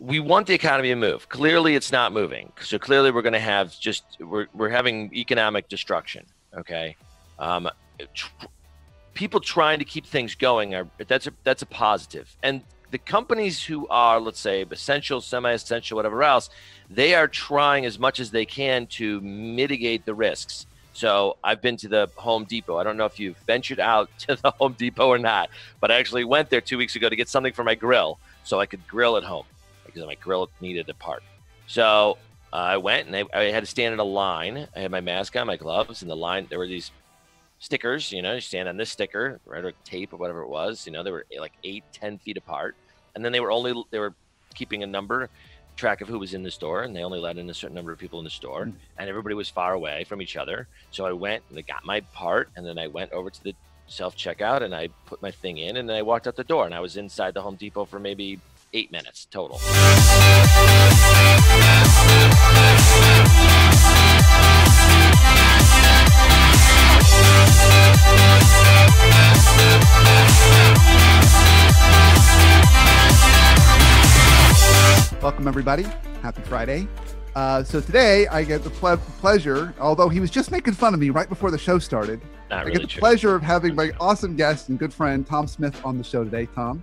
we want the economy to move. Clearly, it's not moving. So clearly, we're going to have just we're we're having economic destruction. Okay, um, tr- people trying to keep things going are that's a that's a positive. And the companies who are, let's say, essential, semi-essential, whatever else, they are trying as much as they can to mitigate the risks. So I've been to the Home Depot. I don't know if you've ventured out to the Home Depot or not, but I actually went there two weeks ago to get something for my grill so I could grill at home because my grill needed a part. So uh, I went and I, I, had to stand in a line. I had my mask on, my gloves, and the line. There were these stickers. You know, you stand on this sticker, right, or tape or whatever it was. You know, they were like eight, ten feet apart, and then they were only they were keeping a number track of who was in the store, and they only let in a certain number of people in the store, mm. and everybody was far away from each other. So I went and I got my part, and then I went over to the self checkout and I put my thing in, and then I walked out the door, and I was inside the Home Depot for maybe eight minutes total. Welcome, everybody. Happy Friday. Uh, so today I get the ple- pleasure, although he was just making fun of me right before the show started, Not I really get the true. pleasure of having my awesome guest and good friend Tom Smith on the show today. Tom,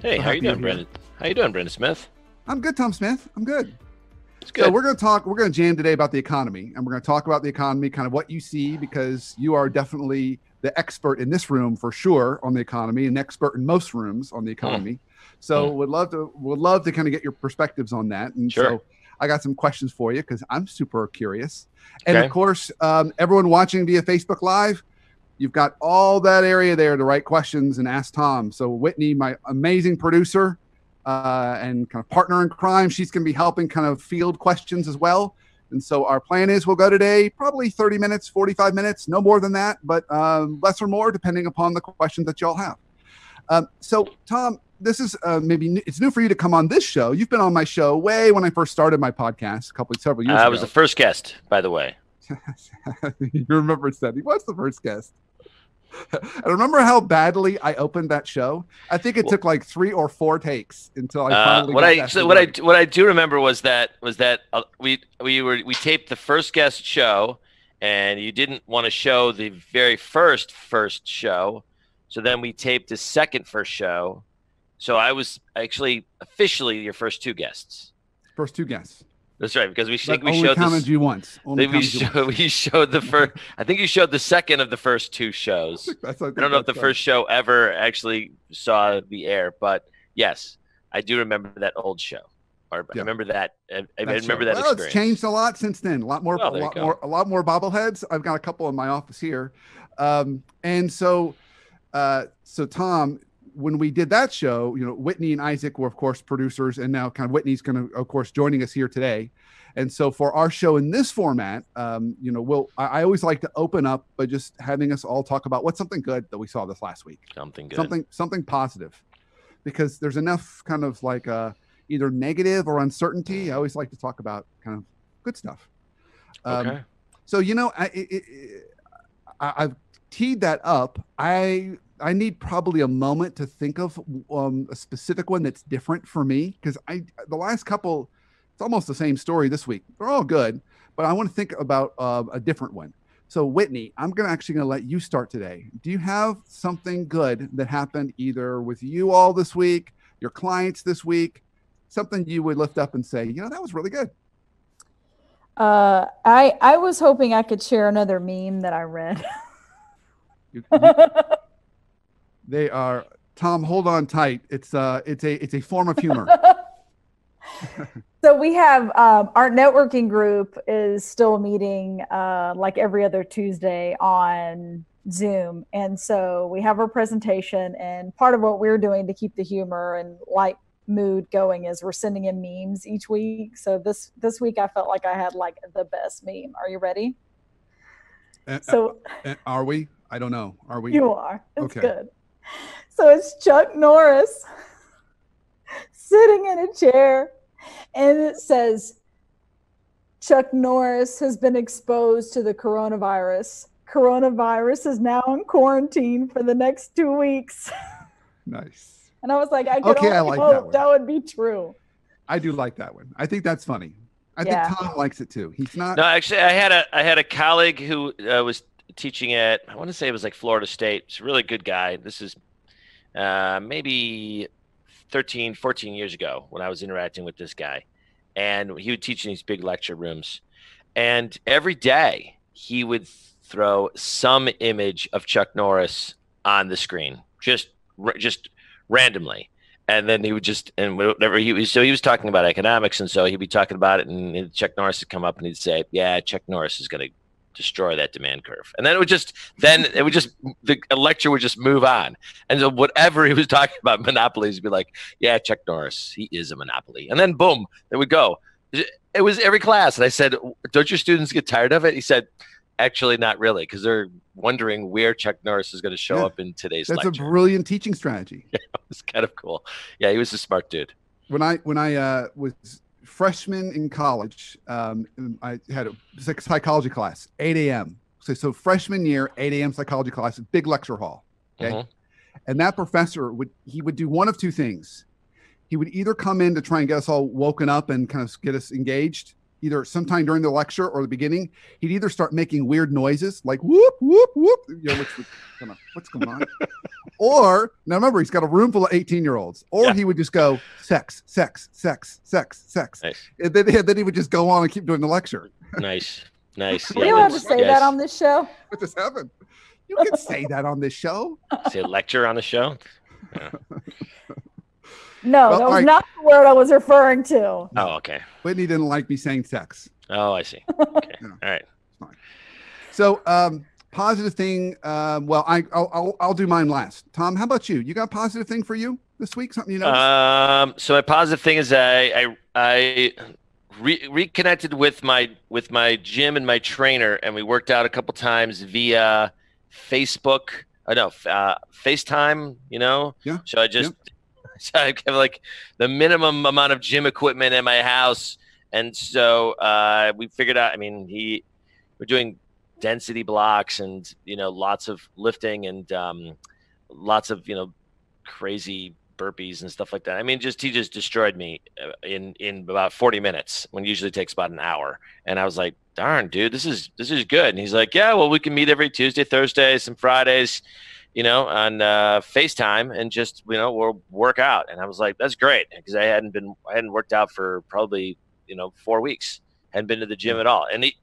Hey, So how you happy you're doing. Brandon? How you doing, Brandon Smith? I'm good. Tom Smith, I'm good. It's good. So we're going to talk. We're going to jam today about the economy, and we're going to talk about the economy, kind of what you see, because you are definitely the expert in this room for sure on the economy, and expert in most rooms on the economy. So Hmm. would love to would love to kind of get your perspectives on that. And Sure. so I got some questions for you because I'm super curious. And Okay. of course, um, everyone watching via Facebook Live, you've got all that area there to write questions and ask Tom. So Whitney, my amazing producer uh, and kind of partner in crime, she's going to be helping kind of field questions as well. And so our plan is we'll go today probably 30 minutes, 45 minutes, no more than that, but um, less or more depending upon the questions that y'all have. Um, so Tom, this is uh, maybe new, it's new for you to come on this show. You've been on my show way when I first started my podcast a couple of several years I ago. was the first guest, by the way. you remember said he was the first guest. I remember how badly I opened that show. I think it Well- took like three or four takes until I Uh, finally. what got I so what I what I do remember was that was that uh, we we were we taped the first guest show, and you didn't want to show the very first first show, so then we taped the second first show. So I was actually officially your first two guests. first two guests. That's right because we But think we only showed counted this. you once. Only We showed, we showed the first. I think you showed the second of the first two shows. That's, I, I don't know if the first show ever actually saw the air, but yes, I do remember that old show. Or I remember that. I, I remember show. that well, experience. it's changed a lot since then. A lot more, Well, a lot more, a lot more bobbleheads. I've got a couple in my office here, um, and so, uh, so Tom, when we did that show, you know, Whitney and Isaac were of course producers, and now kind of Whitney's going to, of course, joining us here today. And so for our show in this format, um, you know, we'll I, I always like to open up by just having us all talk about what's something good that we saw this last week Something good. something something positive because there's enough kind of like uh either negative or uncertainty i always like to talk about kind of good stuff um, Okay. so you know i it, it, I, i've teed that up i i need probably a moment to think of um, a specific one that's different for me because i the last couple it's almost the same story this week they're all good but i want to think about uh, a different one so Whitney, I'm gonna actually gonna let you start today. Do you have something good that happened either with you all this week, your clients this week, something you would lift up and say, you know, that was really good. Uh, I I was hoping I could share another meme that I read. You- you- they are Tom. Hold on tight. It's uh, it's a it's a form of humor. so we have um, our networking group is still meeting uh, like every other Tuesday on Zoom, and so we have our presentation. And part of what we're doing to keep the humor and light mood going is we're sending in memes each week. So this this week I felt like I had like the best meme. Are you ready? Uh, So. uh, are we? I don't know. Are we? You are. It's Okay. good. So it's Chuck Norris sitting in a chair, and it says, Chuck Norris has been exposed to the coronavirus. Coronavirus is now in quarantine for the next two weeks. Nice. And I was like, I could Okay, I like hope one. that would be true. I do like that one. I think that's funny. I Yeah. think Tom likes it too. He's not. No, actually, I had a I had a colleague who uh, was teaching at I want to say it was like Florida State. He's a really good guy. This is uh, maybe 13, 14 years ago when I was interacting with this guy, and he would teach in these big lecture rooms, and every day he would throw some image of Chuck Norris on the screen, just just randomly. And then he would just and whatever he was so he was talking about economics and so he'd be talking about it and Chuck Norris would come up and he'd say, "Yeah, Chuck Norris is going to destroy that demand curve." And then it would just then it would just the lecture would just move on. And so whatever he was talking about monopolies, he'd be like, "Yeah, Chuck Norris, he is a monopoly." And then boom, it would go. It was every class, and I said, "Don't your students get tired of it?" He said, "Actually, not really, because they're wondering where Chuck Norris is going to show Yeah. up in today's That's lecture." a brilliant teaching strategy. It's kind of cool. Yeah, he was a smart dude. when I when I uh, was freshman in college, um, I had a psychology class, 8 a.m. So so freshman year, 8 a.m. psychology class, big lecture hall. Okay. Mhm. And that professor would he would do one of two things. He would either come in to try and get us all woken up and kind of get us engaged, either sometime during the lecture or the beginning. He'd either start making weird noises like whoop whoop whoop, you know, which would kind of what's going on, or now remember he's got a room full of 18 year olds, or Yeah. he would just go sex, sex, sex, sex, sex, Nice, and then, and then he would just go on and keep doing the lecture. nice, nice. we don't have to say yes. that on this show. What just happened? You can say that on this show. Say a lecture on the show. No, Well, that was all right. not the word I was referring to. Oh, okay. Whitney didn't like me saying sex. Oh, I see. Okay. Yeah. All right. So, um, positive thing. Um, well, I, I'll, I'll, I'll do mine last. Tom, how about you? You got a positive thing for you this week? Something you know? Um. So my positive thing is I I I re- reconnected with my with my gym and my trainer, and we worked out a couple times via Facebook. I know uh, FaceTime. You know. Yeah. So I just so I have like the minimum amount of gym equipment in my house, and so uh, we figured out. I mean, he we're doing density blocks and you know lots of lifting and um, lots of you know crazy burpees and stuff like that. I mean, just he just destroyed me uh, in in about 40 minutes when usually takes about an hour. And I was like, "Darn, dude, this is this is good." And he's like, "Yeah, well, we can meet every Tuesday, Thursdays, and Fridays, you know, on uh, FaceTime and just you know we'll work out." And I was like, "That's great," because I hadn't been I hadn't worked out for probably you know four weeks, hadn't been to the gym at all, and he.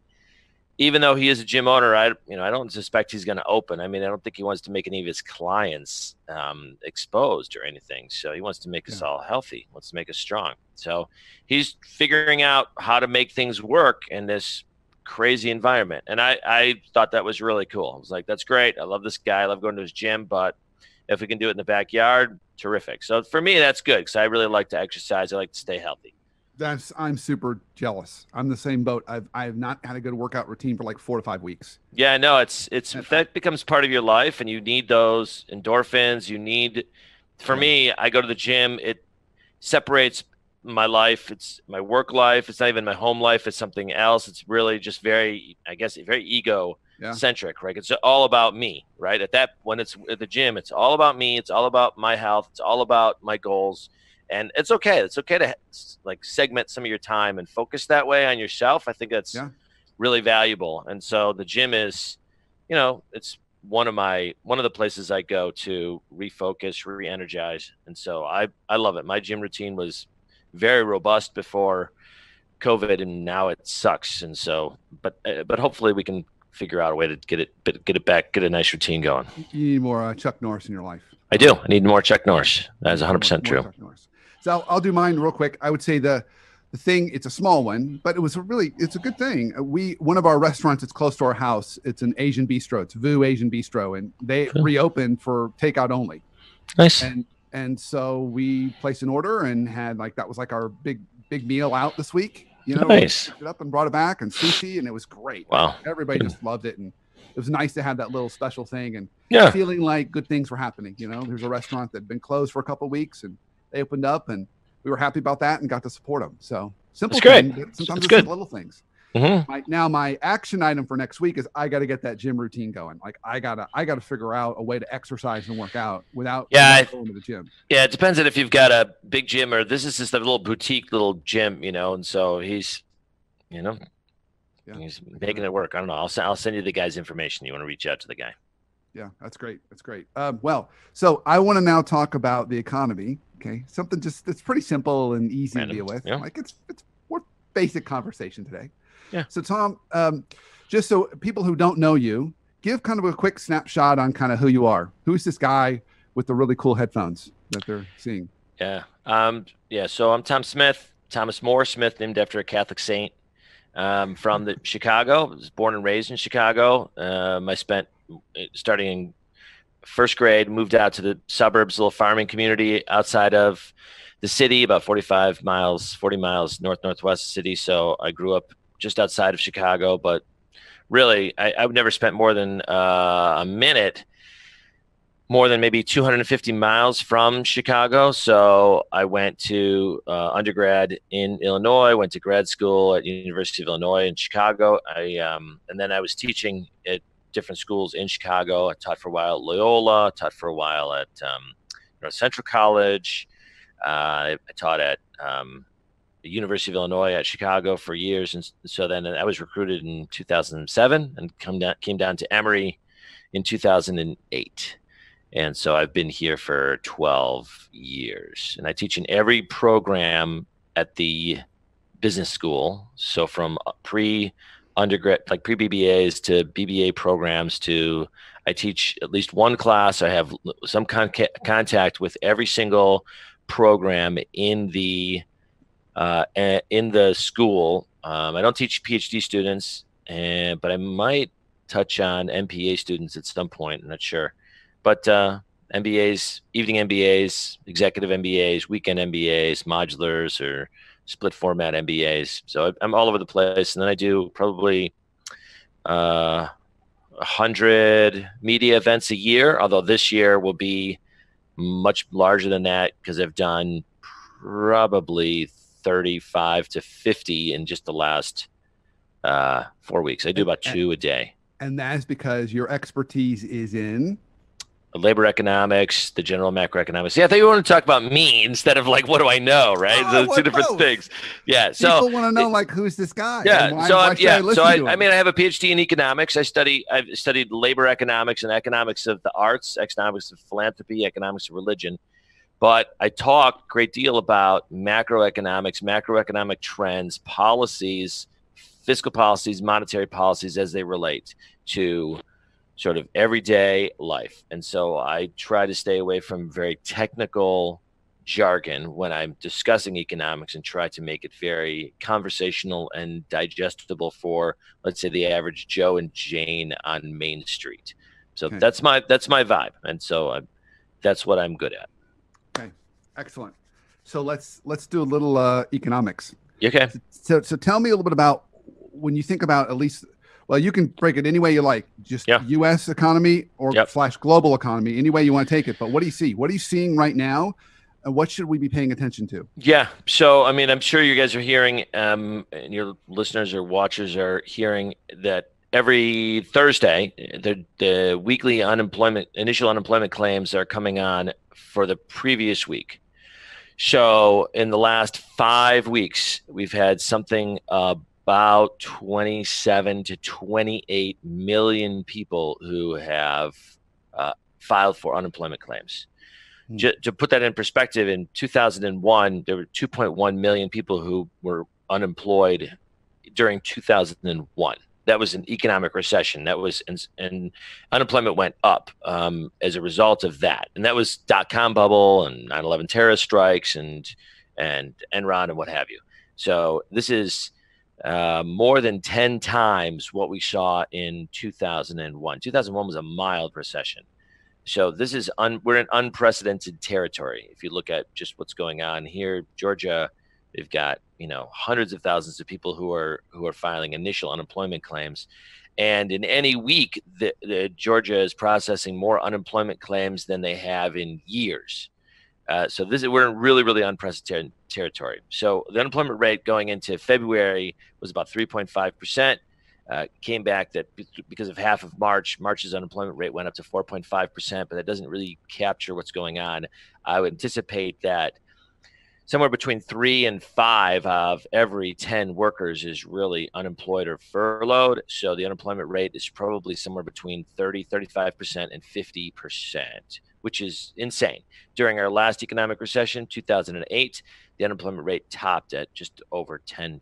Even though he is a gym owner, I you know I don't suspect he's going to open. I mean, I don't think he wants to make any of his clients um, exposed or anything. So he wants to make us all healthy, wants to make us strong. So he's figuring out how to make things work in this crazy environment. And I, I thought that was really cool. I was like, that's great. I love this guy. I love going to his gym, but if we can do it in the backyard, terrific. So for me, that's good because I really like to exercise. I like to stay healthy. That's I'm super jealous. I'm the same boat. I've I have not had a good workout routine for like four to five weeks. Yeah, no, it's it's if that becomes part of your life, and you need those endorphins. You need, for Yeah. me, I go to the gym. It separates my life. It's my work life. It's not even my home life. It's something else. It's really just very, I guess, very ego Yeah. centric, right? It's all about me, right? At that when it's at the gym, it's all about me. It's all about my health. It's all about my goals. And it's okay. It's okay to like segment some of your time and focus that way on yourself. I think that's Yeah. really valuable. And so the gym is, you know, it's one of my one of the places I go to refocus, re-energize. And so I I love it. My gym routine was very robust before COVID, and now it sucks. And so, but uh, but hopefully we can figure out a way to get it get it back, get a nice routine going. You need more uh, Chuck Norris in your life. I do. I need more Chuck Norris. That is 100 percent true. So I'll, I'll do mine real quick. I would say the the thing it's a small one, but it was a really it's a good thing. Uh, We one of our restaurants it's close to our house. It's an Asian bistro. It's Vu Asian Bistro, and they Cool. reopened for takeout only. Nice. and and so we placed an order and had like that was like our big big meal out this week you know Nice. it up and brought it back and sushi and it was great Wow. everybody just loved it and it was nice to have that little special thing and Yeah. feeling like good things were happening you know there's a restaurant that had been closed for a couple of weeks and they opened up and we were happy about that and got to support them so simple That's thing, sometimes it's good. little things Mhm. My, now my action item for next week is I got to get that gym routine going. Like I gotta I gotta figure out a way to exercise and work out without, Yeah, without going to the gym. Yeah, it depends on if you've got a big gym or this is just a little boutique little gym, you know. And so he's, you know, Yeah. he's making it work. I don't know. I'll send I'll send you the guy's information. You want to reach out to the guy? Yeah, that's great. That's great. Um, well, so I want to now talk about the economy. Okay, something just that's pretty simple and easy Random, to deal with. yeah. Like it's it's more basic conversation today. Yeah. So Tom, um, just so people who don't know you, give kind of a quick snapshot on kind of who you are. Who's this guy with the really cool headphones that they're seeing? Yeah. Um. Yeah. So I'm Tom Smith, Thomas Moore Smith, named after a Catholic saint. Um, from the Chicago. I was born and raised in Chicago. Um, I spent uh, starting in first grade, moved out to the suburbs, little farming community outside of the city, about 45 miles, 40 miles north northwest city. So I grew up just outside of Chicago, but really, I, I've never spent more than uh, a minute more than maybe 250 miles from Chicago. So I went to uh, undergrad in Illinois, went to grad school at University of Illinois in Chicago. I um, and then I was teaching at different schools in Chicago. I taught for a while at Loyola, taught for a while at um, North Central College. Uh, I, taught at um, the University of Illinois at Chicago for years, and so then I was recruited in 2007 and come down, came down to Emory in 2008. And so I've been here for 12 years. And I teach in every program at the business school. So from uh, pre undergrad, like pre BBAs to BBA programs to I teach at least one class. I have some con- contact with every single program in the uh, in the school. Um, I don't teach PhD students, and but I might touch on MPA students at some point. I'm not sure but uh, MBAs, evening MBAs, executive MBAs, weekend MBAs, modulars, or split format MBAs. So I'm all over the place, and then I do probably uh, a hundred media events a year. Although this year will be much larger than that because I've done probably 35 to 50 in just the last uh, four weeks. I do about two a day. And that's because your expertise is in labor economics, the general macroeconomics. Yeah, I thought you wanted to talk about me instead of like, what do I know? Right, Oh, the two different both. things. Yeah. So people want to know like who's this guy? yeah. why- so why I, yeah. listen so I, I mean, I have a PhD in economics. I study. I've studied labor economics and economics of the arts, economics of philanthropy, economics of religion. But I talk a great deal about macroeconomics, macroeconomic trends, policies, fiscal policies, monetary policies as they relate to sort of everyday life. And so I try to stay away from very technical jargon when I'm discussing economics and try to make it very conversational and digestible for, let's say, the average Joe and Jane on Main Street. So Okay. that's my that's my vibe, and so I, that's what I'm good at. Okay, excellent. So let's let's do a little uh, economics. Okay. So so tell me a little bit about when you think about at least well you can break it any way you like just Yeah. U.S. economy or Yep. slash global economy any way you want to take it. But what do you see? What are you seeing right now? And what should we be paying attention to? Yeah. So, I mean, I'm sure you guys are hearing, um, and your listeners or watchers are hearing that every Thursday, the, the weekly unemployment, initial unemployment claims are coming on for the previous week. So, in the last five weeks, we've had something about 27 to 28 million people who have uh, filed for unemployment claims. Hmm. Ju- to put that in perspective, in 2001, there were 2.1 million people who were unemployed during 2001. That was an economic recession. That was and, and unemployment went up um, as a result of that. And that was dot com bubble and 9/11 terrorist strikes and and Enron and what have you. So this is uh, more than 10 times what we saw in 2001. 2001 was a mild recession. So this is un, we're in unprecedented territory. If you look at just what's going on here, Georgia, they've got you know hundreds of thousands of people who are who are filing initial unemployment claims, and in any week, the, the Georgia is processing more unemployment claims than they have in years. Uh, so this is we're in really really unprecedented territory. So the unemployment rate going into February was about 3.5 percent. Uh, came back that because of half of March, March's unemployment rate went up to 4.5 percent, but that doesn't really capture what's going on. I would anticipate that somewhere between three and five of every 10 workers is really unemployed or furloughed. So the unemployment rate is probably somewhere between 30, 35%, and 50%, which is insane. During our last economic recession, 2008, the unemployment rate topped at just over 10%.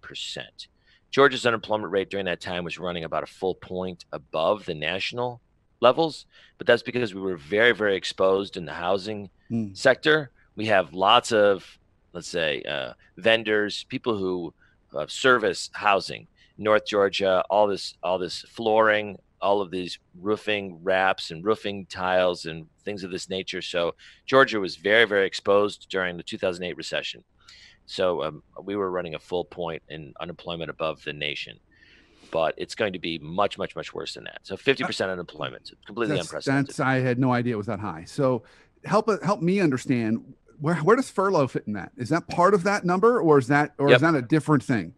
Georgia's unemployment rate during that time was running about a full point above the national levels, but that's because we were very, very exposed in the housing mm. sector. We have lots of let's say uh, vendors, people who uh, service housing, North Georgia, all this, all this flooring, all of these roofing wraps and roofing tiles and things of this nature. So Georgia was very, very exposed during the 2008 recession. So um, we were running a full point in unemployment above the nation, but it's going to be much, much, much worse than that. So 50% unemployment, completely that's, unprecedented. That's I had no idea it was that high. So help help me understand where where does furlough fit in that? Is that part of that number, or is that or yep. is that a different thing?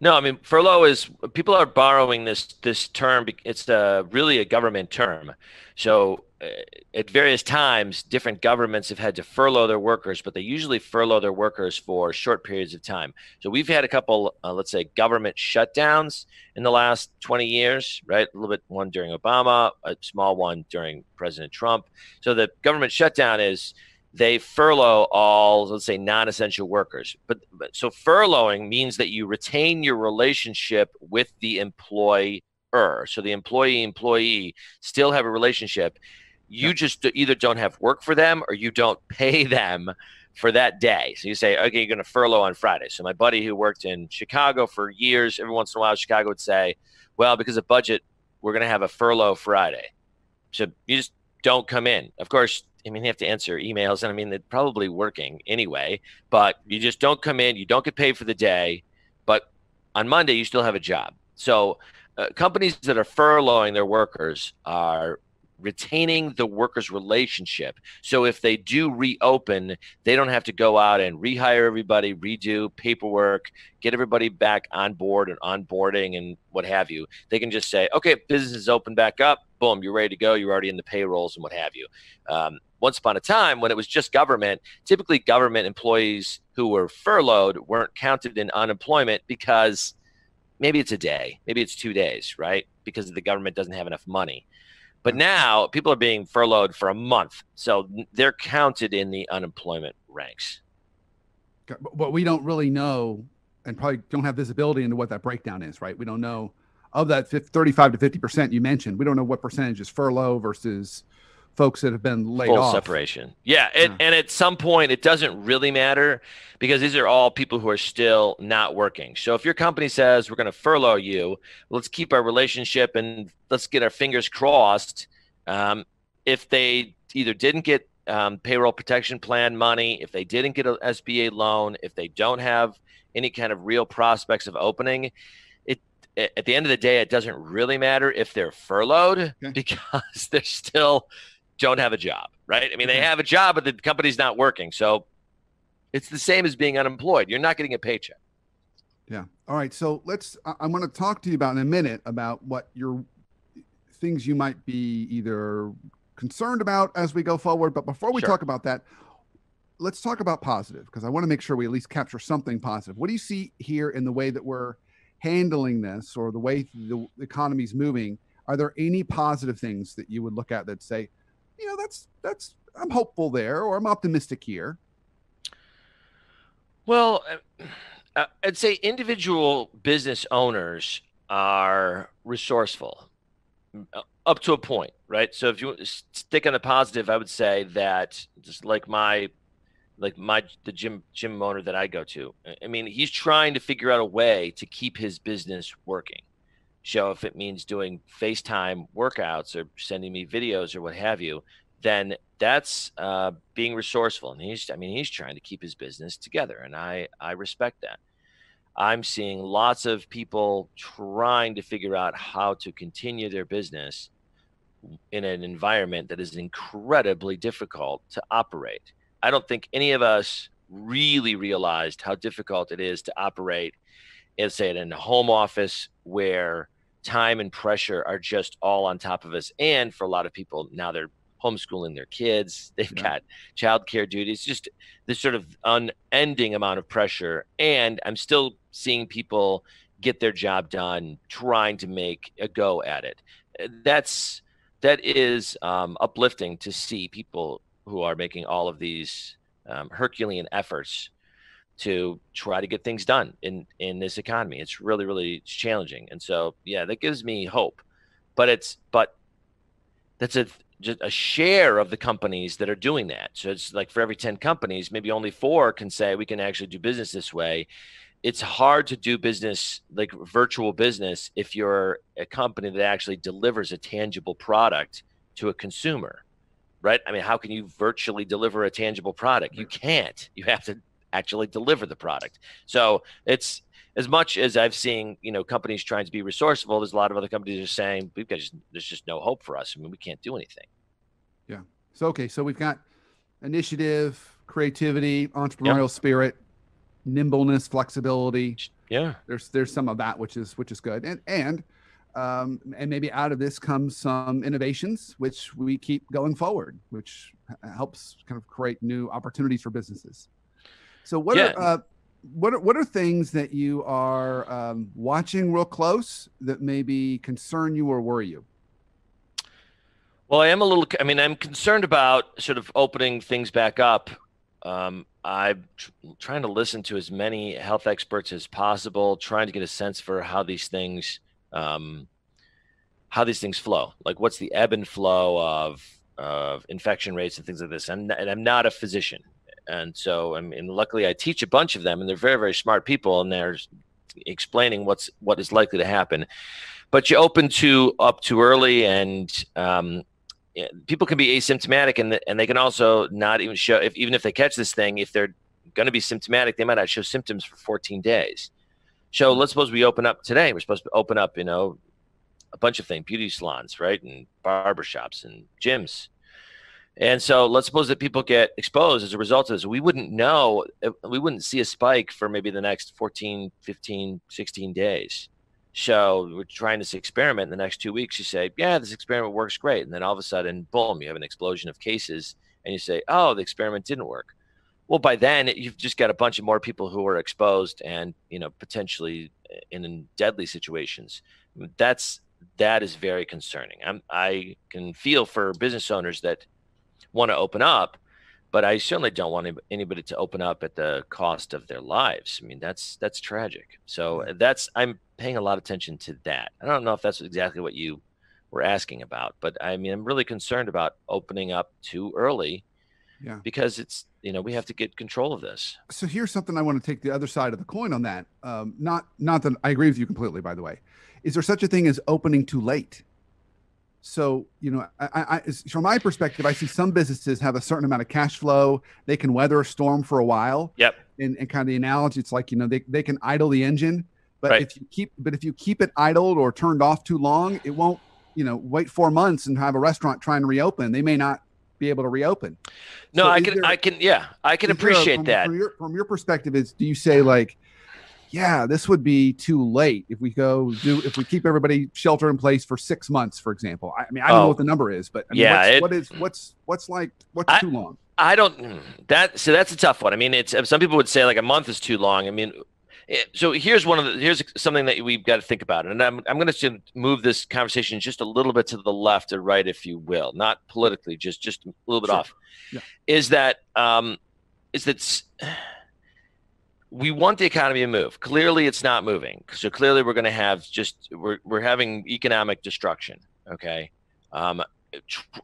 No, I mean furlough is people are borrowing this this term. It's a, really a government term. So uh, at various times, different governments have had to furlough their workers, but they usually furlough their workers for short periods of time. So we've had a couple, uh, let's say, government shutdowns in the last 20 years, right? A little bit one during Obama, a small one during President Trump. So the government shutdown is they furlough all, let's say, non essential workers. But, but, so furloughing means that you retain your relationship with the employer. So the employee employee still have a relationship. You yeah. just either don't have work for them or you don't pay them for that day. So you say, okay, you're going to furlough on Friday. So my buddy who worked in Chicago for years, every once in a while, Chicago would say, well, because of budget, we're going to have a furlough Friday. So you just don't come in. Of course, I mean, you have to answer emails, and I mean, they're probably working anyway. But you just don't come in, you don't get paid for the day, but on Monday you still have a job. So uh, companies that are furloughing their workers are retaining the workers relationship so if they do reopen they don't have to go out and rehire everybody redo paperwork get everybody back on board and onboarding and what have you they can just say okay business is open back up boom you're ready to go you're already in the payrolls and what have you um, once upon a time when it was just government typically government employees who were furloughed weren't counted in unemployment because maybe it's a day maybe it's two days right because the government doesn't have enough money but now people are being furloughed for a month, so they're counted in the unemployment ranks. But we don't really know, and probably don't have visibility into what that breakdown is, right? We don't know of that 35 to 50 percent you mentioned. We don't know what percentage is furlough versus folks that have been laid Full off. separation. Yeah, it, yeah, and at some point, it doesn't really matter because these are all people who are still not working. So if your company says we're going to furlough you, let's keep our relationship and let's get our fingers crossed. Um, if they either didn't get um, payroll protection plan money, if they didn't get an SBA loan, if they don't have any kind of real prospects of opening, at the end of the day, it doesn't really matter if they're furloughed okay. because they're still don't have a job, right? I mean, they have a job, but the company's not working. So it's the same as being unemployed. You're not getting a paycheck. Yeah. All right. So let's, I'm going to talk to you about in a minute about what your things you might be either concerned about as we go forward. But before we sure. talk about that, let's talk about positive because I want to make sure we at least capture something positive. What do you see here in the way that we're handling this or the way the economy's moving? Are there any positive things that you would look at that say, you know, that's that's I'm hopeful there, or I'm optimistic here. Well, uh, uh, I'd say individual business owners are resourceful uh, up to a point, right? So if you stick on the positive, I would say that just like my like my the gym gym owner that I go to. I mean, he's trying to figure out a way to keep his business working So if it means doing FaceTime workouts or sending me videos or what have you, then that's uh, being resourceful. And he's, I mean, he's trying to keep his business together, and I, I respect that. I'm seeing lots of people trying to figure out how to continue their business in an environment that is incredibly difficult to operate. I don't think any of us really realized how difficult it is to operate, let's say, in a home office where time and pressure are just all on top of us. And for a lot of people, now they're homeschooling their kids. They've yeah. got childcare duties, just this sort of unending amount of pressure. And I'm still seeing people get their job done, trying to make a go at it. That's that is um, uplifting to see people who are making all of these um, Herculean efforts to try to get things done in in this economy. It's really really challenging, and so yeah, that gives me hope. But it's but that's a just a share of the companies that are doing that. So it's like for every 10 companies, maybe only four can say we can actually do business this way. It's hard to do business like virtual business if you're a company that actually delivers a tangible product to a consumer, right? I mean, how can you virtually deliver a tangible product? You can't. You have to actually deliver the product. So it's as much as I've seen, you know, companies trying to be resourceful, there's a lot of other companies are saying we've got just, there's just no hope for us. I mean, we can't do anything. Yeah. So okay, so we've got initiative, creativity, entrepreneurial yeah. spirit, nimbleness, flexibility. Yeah. There's there's some of that which is which is good, and and um, and maybe out of this comes some innovations which we keep going forward, which helps kind of create new opportunities for businesses. So what yeah. are uh, what are, what are things that you are um, watching real close that maybe concern you or worry you? Well, I am a little. I mean, I'm concerned about sort of opening things back up. Um, I'm tr- trying to listen to as many health experts as possible, trying to get a sense for how these things, um, how these things flow. Like, what's the ebb and flow of of infection rates and things like this. And, and I'm not a physician, and so I mean, luckily I teach a bunch of them, and they're very very smart people, and they're explaining what's what is likely to happen. But you open to up too early, and um, people can be asymptomatic, and and they can also not even show if even if they catch this thing, if they're going to be symptomatic, they might not show symptoms for 14 days. So let's suppose we open up today. We're supposed to open up, you know, a bunch of things, beauty salons, right, and barbershops and gyms and so let's suppose that people get exposed as a result of this. We wouldn't know, uh, we wouldn't see a spike for maybe the next 14, 15, 16 days. So we're trying this experiment in the next two weeks. You say, yeah, this experiment works great. And then all of a sudden, boom, you have an explosion of cases. And you say, oh, the experiment didn't work. Well, by then, you've just got a bunch of more people who are exposed and, you know, potentially uh, in deadly situations. That's that is very concerning. I'm, I can feel for business owners that – want to open up, but I certainly don't want anybody to open up at the cost of their lives. I mean, that's that's tragic. So uh, that's I'm paying a lot of attention to that. I don't know if that's exactly what you were asking about, but I mean, I'm really concerned about opening up too early. Yeah. Because it's you know we have to get control of this. So here's something I want to take the other side of the coin on that. Um, not not that I agree with you completely. By the way, is there such a thing as opening too late? So, you know, I, I, from my perspective, I see some businesses have a certain amount of cash flow. They can weather a storm for a while. Yep. And, and kind of the analogy, it's like, you know, they, they can idle the engine, but right. if you keep, but if you keep it idled or turned off too long, it won't, you know, wait four months and have a restaurant try and reopen. They may not be able to reopen. No, so I can, there, I can, yeah, I can appreciate a, from, that. From your, from your perspective, is do you say like, yeah, this would be too late if we go do if we keep everybody shelter in place for six months, for example. I, mean, I don't oh, know what the number is, but I mean, yeah, what's, it, what is what's what's like what's I, too long? I don't hmm, that so that's a tough one. I mean, it's some people would say like a month is too long. I mean, so here's one of the here's something that we've got to think about, and I'm I'm going to move this conversation just a little bit to the left or right, if you will, not politically, just just a little bit sure. off. Yeah. Is that um, is that we want the economy to move. Clearly, it's not moving. So clearly, we're going to have just we're we're having economic destruction. Okay, um, tr-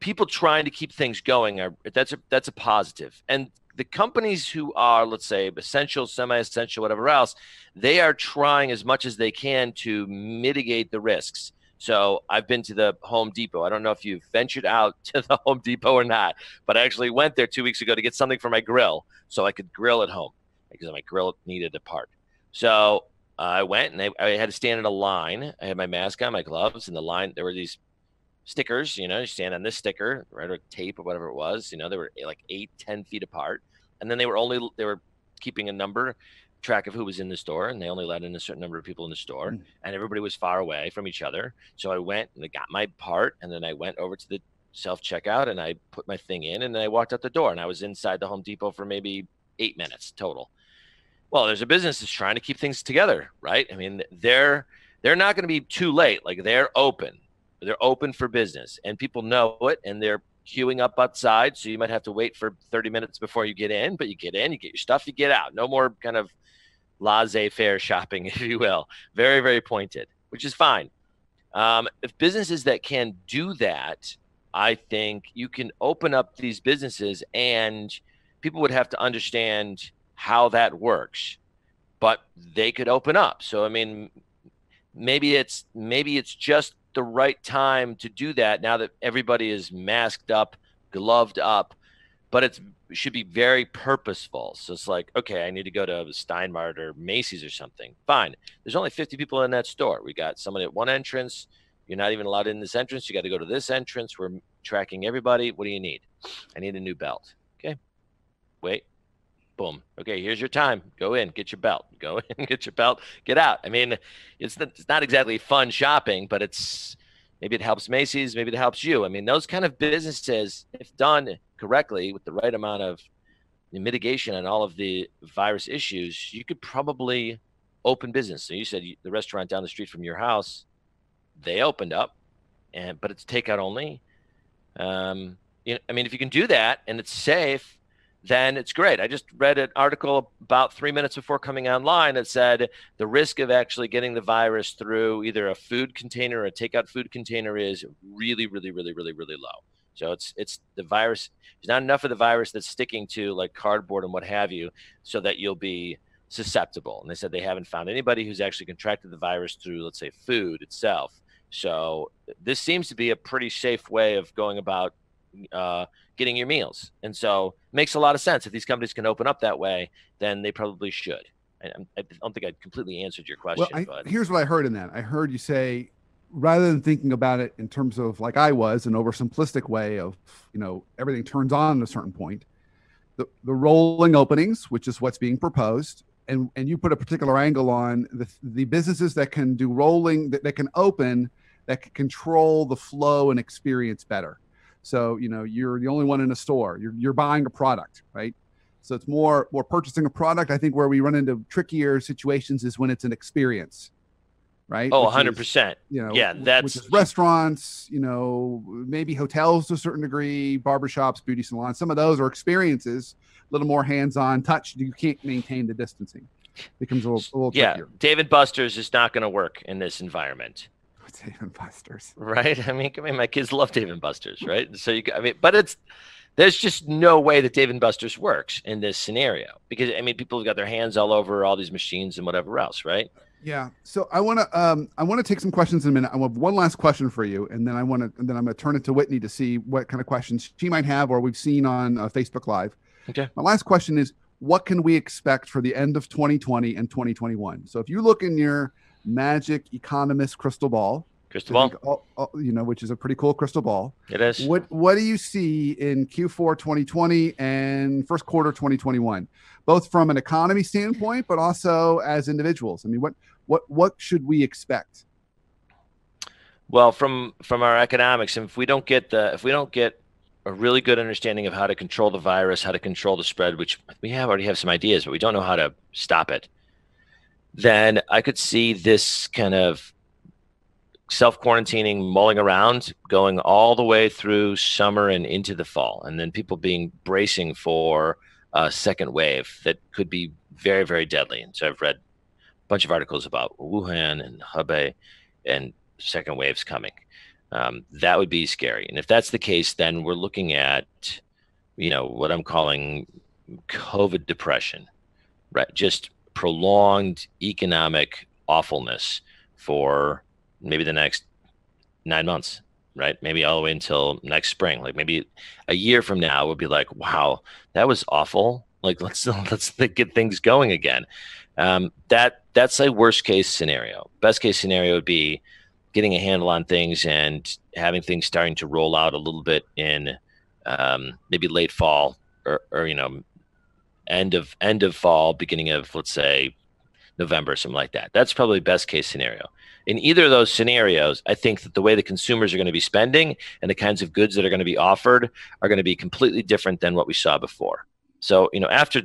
people trying to keep things going are that's a that's a. And the companies who are let's say essential, semi-essential, whatever else, they are trying as much as they can to mitigate the risks. So I've been to the Home Depot. I don't know if you've ventured out to the Home Depot or not, but I actually went there two weeks ago to get something for my grill so I could grill at home because my grill needed a part. So uh, I went and I, I, had to stand in a line. I had my mask on, my gloves, and the line. There were these stickers. You know, you stand on this sticker, right, or tape or whatever it was. You know, they were like eight, ten feet apart, and then they were only they were keeping a number track of who was in the store and they only let in a certain number of people in the store mm. and everybody was far away from each other. So i went and I got my part and then i went over to the self checkout and i put my thing in and then i walked out the door and i was inside the home depot for maybe eight minutes total. Well there's a business that's trying to keep things together right? I mean they're they're not going to be too late like they're open. They're open for business and people know it and they're queuing up outside so you might have to wait for 30 minutes before you get in but you get in you get your stuff you get out. No more kind of laissez-faire shopping if you will. Very very pointed which is fine. Um, if businesses that can do that i think you can open up these businesses and people would have to understand how that works but they could open up. So i mean maybe it's maybe it's just the right time to do that now that everybody is masked up, gloved up, but it should be very purposeful. So it's like, okay, I need to go to Steinmart or Macy's or something. Fine. There's only 50 people in that store. We got someone at one entrance. You're not even allowed in this entrance. You got to go to this entrance. We're tracking everybody. What do you need? I need a new belt. Okay. Wait. Boom. Okay, here's your time. Go in, get your belt. Go in, get your belt. Get out. I mean, it's not, it's not exactly fun shopping, but it's maybe it helps Macy's, maybe it helps you. I mean, those kind of businesses, if done correctly with the right amount of mitigation and all of the virus issues, you could probably open business. So you said the restaurant down the street from your house, they opened up, and but it's takeout only. Um, you know, I mean, if you can do that and it's safe, then it's great. I just read an article about three minutes before coming online that said the risk of actually getting the virus through either a food container or a takeout food container is really, really, really, really, really low. So it's it's the virus. There's not enough of the virus that's sticking to like cardboard and what have you, so that you'll be susceptible. And they said they haven't found anybody who's actually contracted the virus through, let's say, food itself. So this seems to be a pretty safe way of going about uh, getting your meals. And so it makes a lot of sense. If these companies can open up that way, then they probably should. I, I don't think I completely answered your question. Well, I, but here's what I heard in that. I heard you say, rather than thinking about it in terms of like I was, an oversimplistic way of, you know, everything turns on at a certain point, the, the rolling openings, which is what's being proposed, and, and you put a particular angle on the, the businesses that can do rolling, that, that can open, that can control the flow and experience better so you know you're the only one in a store. You're you're buying a product, right? So it's more more purchasing a product. I think where we run into trickier situations is when it's an experience, right? Oh, 100 percent. You know, yeah, that's which is restaurants. You know, maybe hotels to a certain degree, barbershops, beauty salons. Some of those are experiences, a little more hands-on touch. You can't maintain the distancing. It becomes a little, a little yeah. Trickier. Dave and Buster's is not going to work in this environment. Dave and Buster's. Right. I mean, I mean, my kids love Dave and Buster's, right? So you, I mean, but it's there's just no way that Dave and Buster's works in this scenario because I mean, people have got their hands all over all these machines and whatever else, right? Yeah. So I want to um I want to take some questions in a minute. I have one last question for you, and then I want to and then I'm going to turn it to Whitney to see what kind of questions she might have or we've seen on uh, Facebook Live. Okay. My last question is, what can we expect for the end of 2020 and 2021? So if you look in your magic economist crystal ball. Crystal ball, all, all, oh, oh, you know, which is a pretty cool crystal ball. It is. What What do you see in Q4 2020 and first quarter 2021, both from an economy standpoint, but also as individuals? I mean, what what what should we expect? Well, from from our economics, and if we don't get the if we don't get a really good understanding of how to control the virus, how to control the spread, which we have already have some ideas, but we don't know how to stop it then I could see this kind of self quarantining mulling around going all the way through summer and into the fall and then people being bracing for a second wave that could be very very deadly. And so i've read a bunch of articles about wuhan and hubei and second waves coming. Um, that would be scary. And if that's the case then we're looking at you know what i'm calling covid depression right? Just prolonged economic awfulness for maybe the next nine months, right? Maybe all the way until next spring. Like maybe a year from now, we'll be like, wow, that was awful. Like let's let's get things going again. Um, that that's a worst case scenario. Best case scenario would be getting a handle on things and having things starting to roll out a little bit in um, maybe late fall or, or you know end of end of fall, beginning of let's say November, something like that. That's probably best case scenario. In either of those scenarios, I think that the way the consumers are going to be spending and the kinds of goods that are going to be offered are going to be completely different than what we saw before. So, you know, after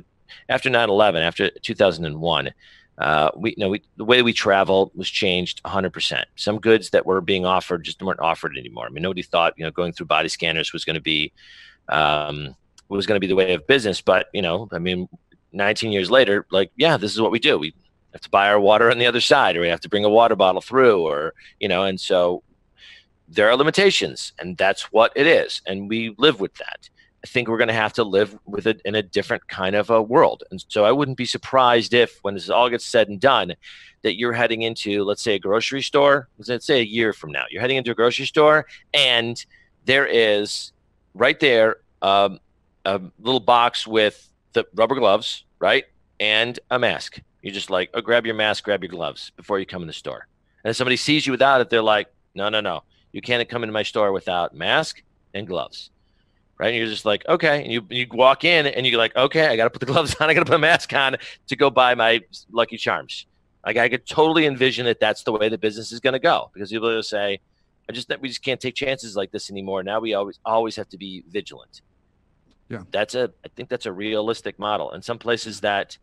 after 9/11, after 2001, uh, we you know we, the way we travel was changed 100%. Some goods that were being offered just weren't offered anymore. I mean, nobody thought you know going through body scanners was going to be um, was going to be the way of business. But you know, I mean, 19 years later, like yeah, this is what we do. We have to buy our water on the other side, or we have to bring a water bottle through, or you know, and so there are limitations, and that's what it is, and we live with that. I think we're going to have to live with it in a different kind of a world. And so I wouldn't be surprised if, when this all gets said and done, that you're heading into, let's say, a grocery store. Let's say a year from now, you're heading into a grocery store, and there is right there um, a little box with the rubber gloves, right, and a mask. You're just like, oh, grab your mask, grab your gloves before you come in the store. And if somebody sees you without it, they're like, no, no, no, you can't come into my store without mask and gloves right? And you're just like, okay. And you you walk in and you're like, okay, I got to put the gloves on, I got to put a mask on to go buy my Lucky Charms. Like I could totally envision that that's the way the business is going to go because people will say, I just we just can't take chances like this anymore. Now we always always have to be vigilant. Yeah, that's a I think that's a realistic model. And some places that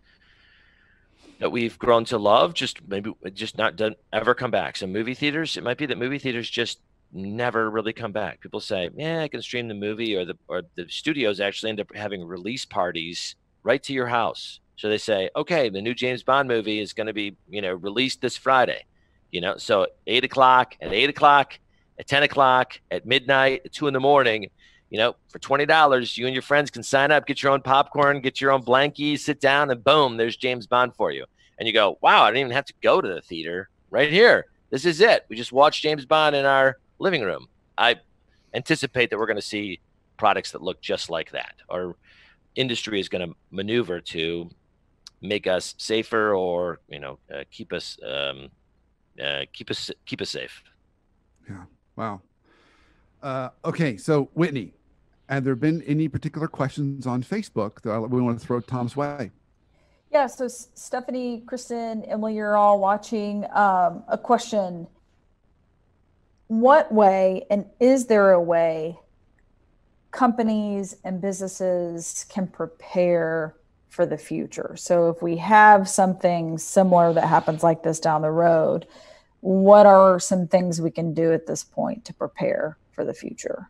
that we've grown to love just maybe just not done ever come back. So movie theaters, it might be that movie theaters just never really come back. People say, "Yeah, I can stream the movie," or the or the studios actually end up having release parties right to your house. So they say, "Okay, the new James Bond movie is going to be you know released this Friday." You know, so eight o'clock, at eight o'clock, at ten o'clock, at midnight, at two in the morning. You know, for twenty dollars, you and your friends can sign up, get your own popcorn, get your own blankie, sit down, and boom, there's James Bond for you. And you go, "Wow, I didn't even have to go to the theater. Right here, this is it. We just watched James Bond in our living room. I anticipate that we're going to see products that look just like that. Our industry is going to maneuver to make us safer or you know uh, keep us um, uh, keep us keep us safe. Yeah. Wow. Uh, okay, so Whitney, have there been any particular questions on Facebook that we want to throw Tom's way? Yeah. So Stephanie, Kristen, Emily, you're all watching. Um, a question what way and is there a way companies and businesses can prepare for the future? So if we have something similar that happens like this down the road, what are some things we can do at this point to prepare for the future?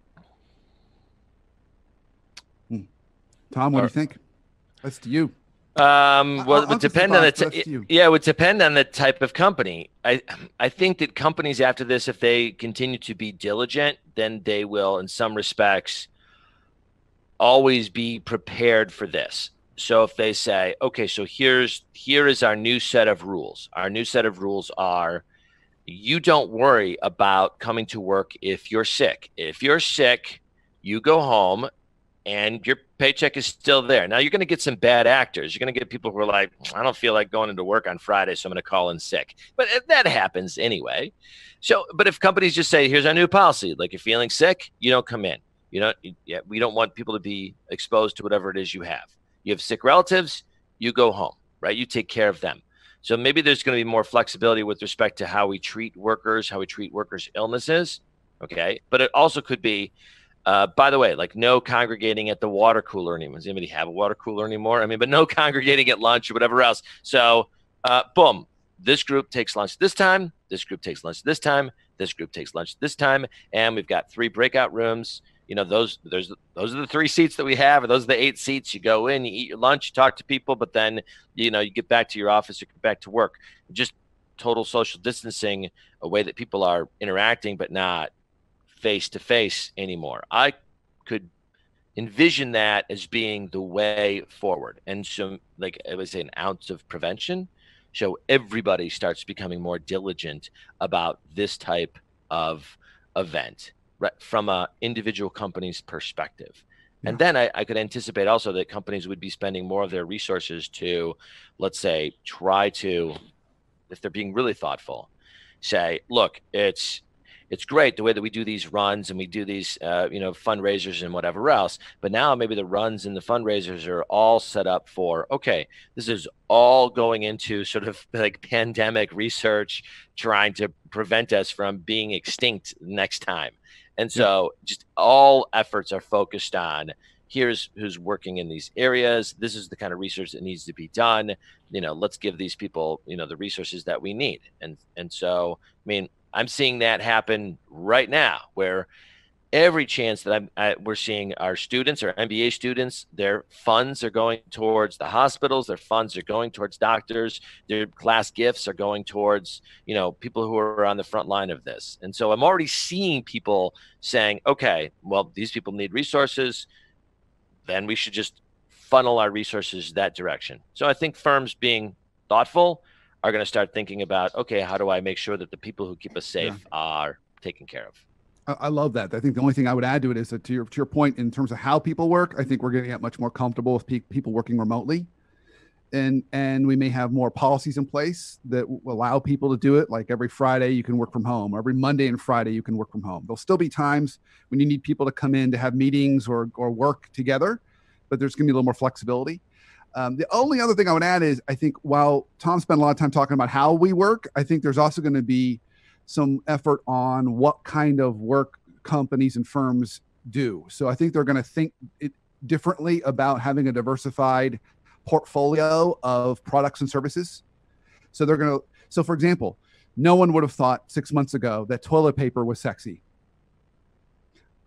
Tom, what do you think? That's to you. Um, well, it would depend on the t- yeah, it would depend on the type of company. I I think that companies after this, if they continue to be diligent, then they will, in some respects, always be prepared for this. So if they say, okay, so here's here is our new set of rules. Our new set of rules are you don't worry about coming to work if you're sick. If you're sick, you go home and your paycheck is still there. Now you're going to get some bad actors. You're going to get people who are like, I don't feel like going into work on Friday, so I'm going to call in sick. But uh, that happens anyway. So, but if companies just say, here's our new policy, like you're feeling sick, you don't come in. You know, yeah, we don't want people to be exposed to whatever it is you have. You have sick relatives, you go home, right? You take care of them. So maybe there's going to be more flexibility with respect to how we treat workers, how we treat workers' illnesses. Okay. But it also could be, uh, by the way, like no congregating at the water cooler anymore. Does anybody have a water cooler anymore? I mean, but no congregating at lunch or whatever else. So, uh, boom, this group takes lunch this time. This group takes lunch this time. This group takes lunch this time, and we've got three breakout rooms. You know, those those those are the three seats that we have, or those are the eight seats. You go in, you eat your lunch, you talk to people, but then you know you get back to your office, you get back to work. Just total social distancing, a way that people are interacting, but not face to face anymore. I could envision that as being the way forward. And so, like I would say, an ounce of prevention. So everybody starts becoming more diligent about this type of event right, from a individual company's perspective. Yeah. And then I, I, could anticipate also that companies would be spending more of their resources to, let's say, try to, if they're being really thoughtful, say, look, it's it's great the way that we do these runs and we do these uh, you know fundraisers and whatever else but now maybe the runs and the fundraisers are all set up for okay this is all going into sort of like pandemic research trying to prevent us from being extinct next time. And so just all efforts are focused on here's who's working in these areas this is the kind of research that needs to be done you know let's give these people you know the resources that we need. And and so i mean I'm seeing that happen right now, where every chance that I'm, I, we're seeing our students, our MBA students, their funds are going towards the hospitals, their funds are going towards doctors, their class gifts are going towards you know people who are on the front line of this. And so I'm already seeing people saying, okay, well these people need resources, then we should just funnel our resources that direction. So I think firms being thoughtful are going to start thinking about okay how do i make sure that the people who keep us safe yeah. are taken care of I love that. I think the only thing I would add to it is that to your to your point in terms of how people work, I think we're going to get much more comfortable with pe- people working remotely, and and we may have more policies in place that allow people to do it. Like every Friday you can work from home, or every Monday and Friday you can work from home. There'll still be times when you need people to come in to have meetings or or work together, but there's going to be a little more flexibility. Um, the only other thing I would add is I think while Tom spent a lot of time talking about how we work, I think there's also going to be some effort on what kind of work companies and firms do. So I think they're going to think differently about having a diversified portfolio of products and services. So they're going to, so for example, no one would have thought six months ago that toilet paper was sexy.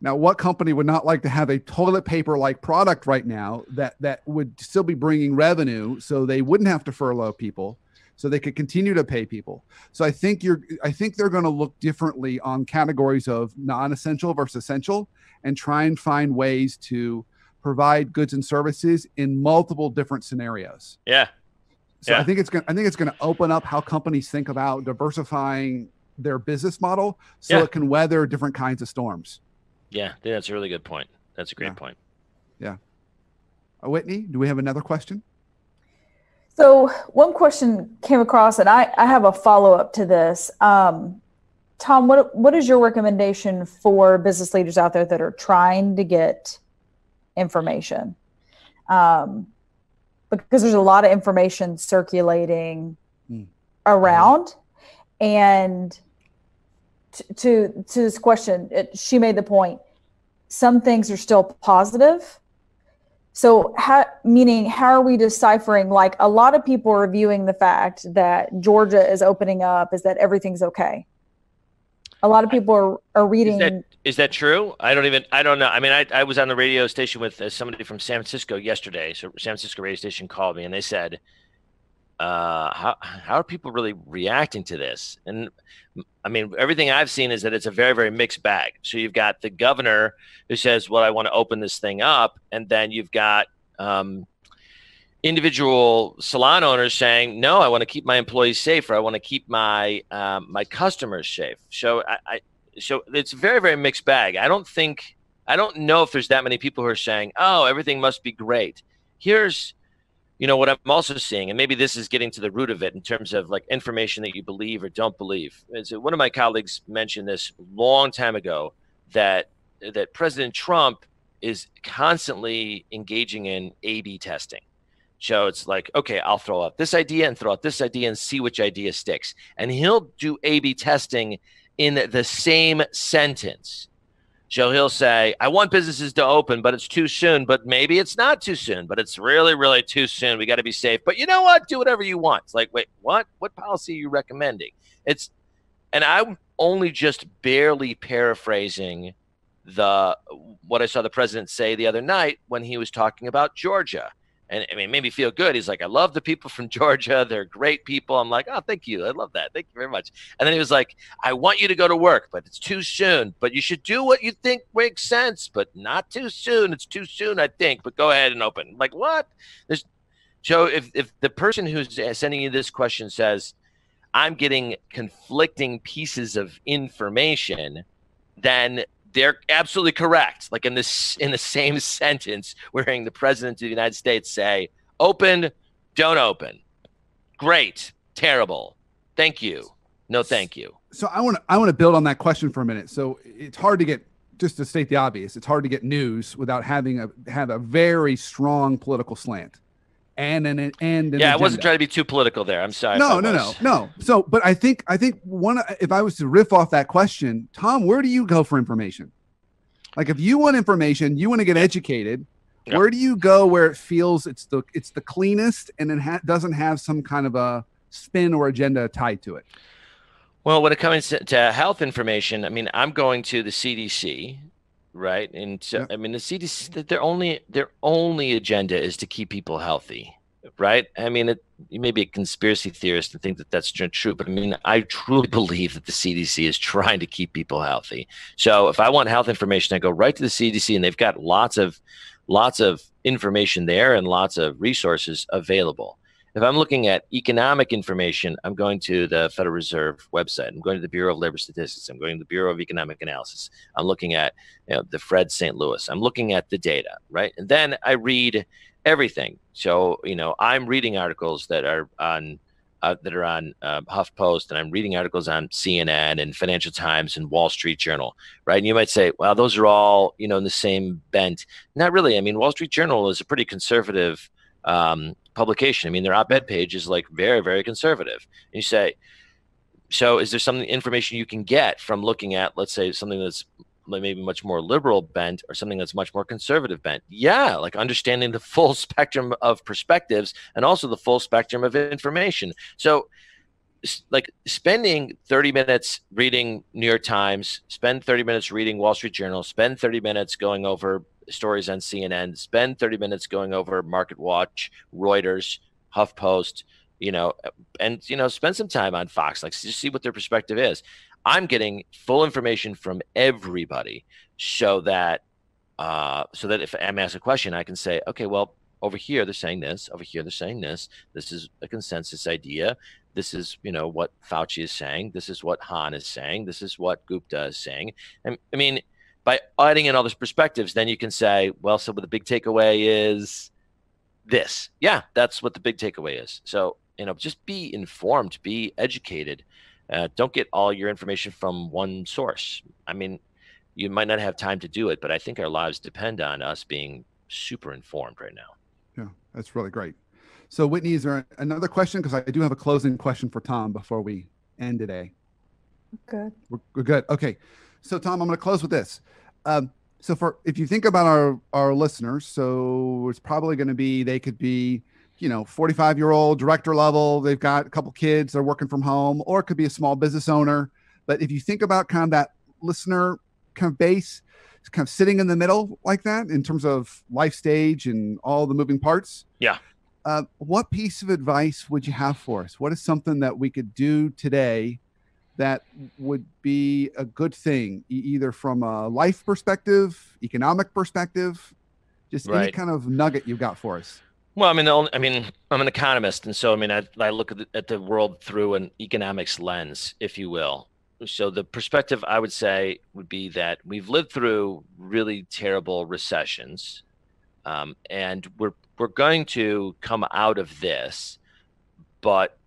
Now, what company would not like to have a toilet paper like product right now that that would still be bringing revenue, so they wouldn't have to furlough people, so they could continue to pay people. So I think you're, I think they're going to look differently on categories of non-essential versus essential, and try and find ways to provide goods and services in multiple different scenarios. Yeah. So yeah. I think it's going. I think it's going to open up how companies think about diversifying their business model so yeah. it can weather different kinds of storms. Yeah, that's a really good point. That's a great yeah. point. Yeah. Uh, Whitney, do we have another question? So one question came across, and I, I have a follow up to this. Um, Tom, what what is your recommendation for business leaders out there that are trying to get information? Um, because there's a lot of information circulating mm. around, and to to this question, it, she made the point. Some things are still positive. So, how, meaning, how are we deciphering? Like, a lot of people are viewing the fact that Georgia is opening up is that everything's okay. A lot of people are, are reading. Is that, is that true? I don't even, I don't know. I mean, I, I was on the radio station with uh, somebody from San Francisco yesterday. So, San Francisco radio station called me and they said, uh, how how are people really reacting to this? And I mean, everything I've seen is that it's a very very mixed bag. So you've got the governor who says, "Well, I want to open this thing up," and then you've got um, individual salon owners saying, "No, I want to keep my employees safe, or I want to keep my um, my customers safe." So I, I so it's a very very mixed bag. I don't think I don't know if there's that many people who are saying, "Oh, everything must be great." Here's you know what i'm also seeing and maybe this is getting to the root of it in terms of like information that you believe or don't believe is one of my colleagues mentioned this long time ago that that president trump is constantly engaging in a b testing. So it's like okay i'll throw out this idea and throw out this idea and see which idea sticks. And he'll do a b testing in the same sentence so he'll say, I want businesses to open, but it's too soon. But maybe it's not too soon, but it's really, really too soon. We got to be safe. But you know what? Do whatever you want. It's like, wait, what? What policy are you recommending? It's, and I'm only just barely paraphrasing the what I saw the president say the other night when he was talking about Georgia and I mean, it made me feel good. He's like, I love the people from Georgia. They're great people. I'm like, oh, thank you. I love that. Thank you very much. And then he was like, I want you to go to work, but it's too soon. But you should do what you think makes sense, but not too soon. It's too soon, I think. But go ahead and open. I'm like, what? There's Joe. If if the person who's uh, sending you this question says, I'm getting conflicting pieces of information, then they're absolutely correct. Like in this in the same sentence, we're hearing the president of the United States say, "Open, don't open." Great, terrible. Thank you. No, thank you. So I want to I want to build on that question for a minute. So it's hard to get just to state the obvious. It's hard to get news without having a have a very strong political slant. And an and an yeah, I wasn't trying to be too political there. I'm sorry. No, no, no, no. So, but I think I think one if I was to riff off that question, Tom, where do you go for information? Like if you want information, you want to get educated. Yeah. Where do you go where it feels it's the it's the cleanest and it ha- doesn't have some kind of a spin or agenda tied to it? Well, when it comes to, to health information, I mean, I'm going to the CDC, right? And so, Yep. I mean, the CDC, their only their only agenda is to keep people healthy, right? I mean, it, you may be a conspiracy theorist and think that that's true, but I mean, I truly believe that the CDC is trying to keep people healthy. So, if I want health information, I go right to the CDC, and they've got lots of lots of information there and lots of resources available. If I'm looking at economic information, I'm going to the Federal Reserve website. I'm going to the Bureau of Labor Statistics. I'm going to the Bureau of Economic Analysis. I'm looking at you know, the Fred St. Louis. I'm looking at the data, right? And then I read everything. So you know, I'm reading articles that are on uh, that are on uh, HuffPost, and I'm reading articles on CNN and Financial Times and Wall Street Journal, right? And you might say, well, those are all you know in the same bent. Not really. I mean, Wall Street Journal is a pretty conservative um, publication. I mean, their op-ed page is like very, very conservative. And you say, so is there some information you can get from looking at, let's say, something that's maybe much more liberal bent or something that's much more conservative bent? Yeah, like understanding the full spectrum of perspectives and also the full spectrum of information. So like spending 30 minutes reading New York Times, spend 30 minutes reading Wall Street Journal, spend 30 minutes going over stories on CNN, spend 30 minutes going over Market Watch, Reuters, HuffPost, you know, and you know, spend some time on Fox, like just see what their perspective is. I'm getting full information from everybody so that uh so that if I'm asked a question, I can say, okay, well, over here they're saying this, over here they're saying this. This is a consensus idea. This is, you know, what Fauci is saying. This is what Hahn is saying. This is what Gupta is saying. And I mean, by adding in all those perspectives, then you can say, well, so what the big takeaway is this. Yeah, that's what the big takeaway is. So, you know, just be informed, be educated. Uh, don't get all your information from one source. I mean, you might not have time to do it, but I think our lives depend on us being super informed right now. Yeah, that's really great. So, Whitney, is there another question? Because I do have a closing question for Tom before we end today. Good. We're, we're good. Okay. So, Tom, I'm going to close with this. Um, so, for if you think about our our listeners, so it's probably going to be they could be, you know, 45 year old director level. They've got a couple kids. They're working from home, or it could be a small business owner. But if you think about kind of that listener kind of base, it's kind of sitting in the middle like that in terms of life stage and all the moving parts. Yeah. Uh, what piece of advice would you have for us? What is something that we could do today that would be a good thing, either from a life perspective, economic perspective, just any kind of nugget you've got for us? Well, I mean, only, I mean, I'm an economist, and so I mean, I, I look at the, at the world through an economics lens, if you will. So the perspective I would say would be that we've lived through really terrible recessions, um, and we're we're going to come out of this, but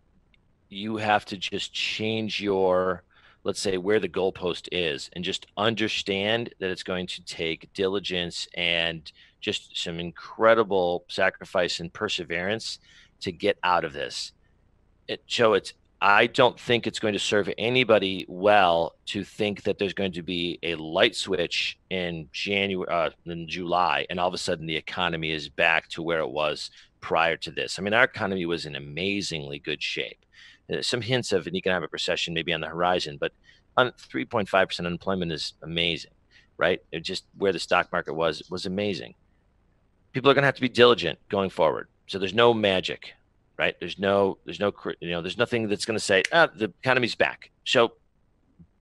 you have to just change your let's say where the goalpost is and just understand that it's going to take diligence and just some incredible sacrifice and perseverance to get out of this. It, so it's I don't think it's going to serve anybody well to think that there's going to be a light switch in January, uh, in July, and all of a sudden the economy is back to where it was prior to this. I mean, our economy was in amazingly good shape. Uh, some hints of an economic recession maybe on the horizon, but on 3.5% unemployment is amazing, right? It just where the stock market was was amazing. People are going to have to be diligent going forward. So there's no magic, right? There's no, there's no, you know, there's nothing that's going to say, ah, the economy's back. So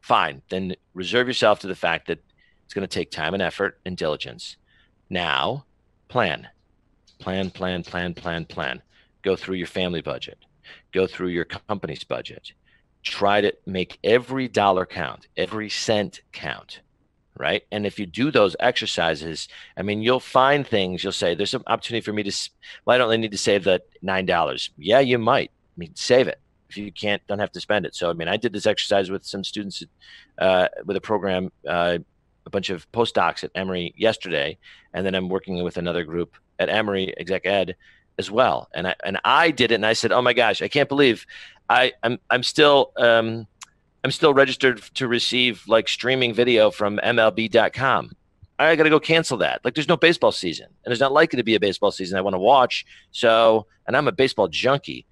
fine, then reserve yourself to the fact that it's going to take time and effort and diligence. Now, plan, plan, plan, plan, plan, plan. Go through your family budget, go through your company's budget. Try to make every dollar count, every cent count right? And if you do those exercises, I mean, you'll find things. You'll say, "There's an opportunity for me to. Well, I don't really need to save the nine dollars." Yeah, you might. I mean, save it. if you can't don't have to spend it. So I mean, I did this exercise with some students uh, with a program, uh, a bunch of postdocs at Emory yesterday, and then I'm working with another group at Emory Exec Ed as well. And I and I did it, and I said, "Oh my gosh, I can't believe I I'm I'm still." Um, I'm still registered to receive like streaming video from MLB.com. I got to go cancel that. Like, there's no baseball season, and there's not likely to be a baseball season I want to watch. So, and I'm a baseball junkie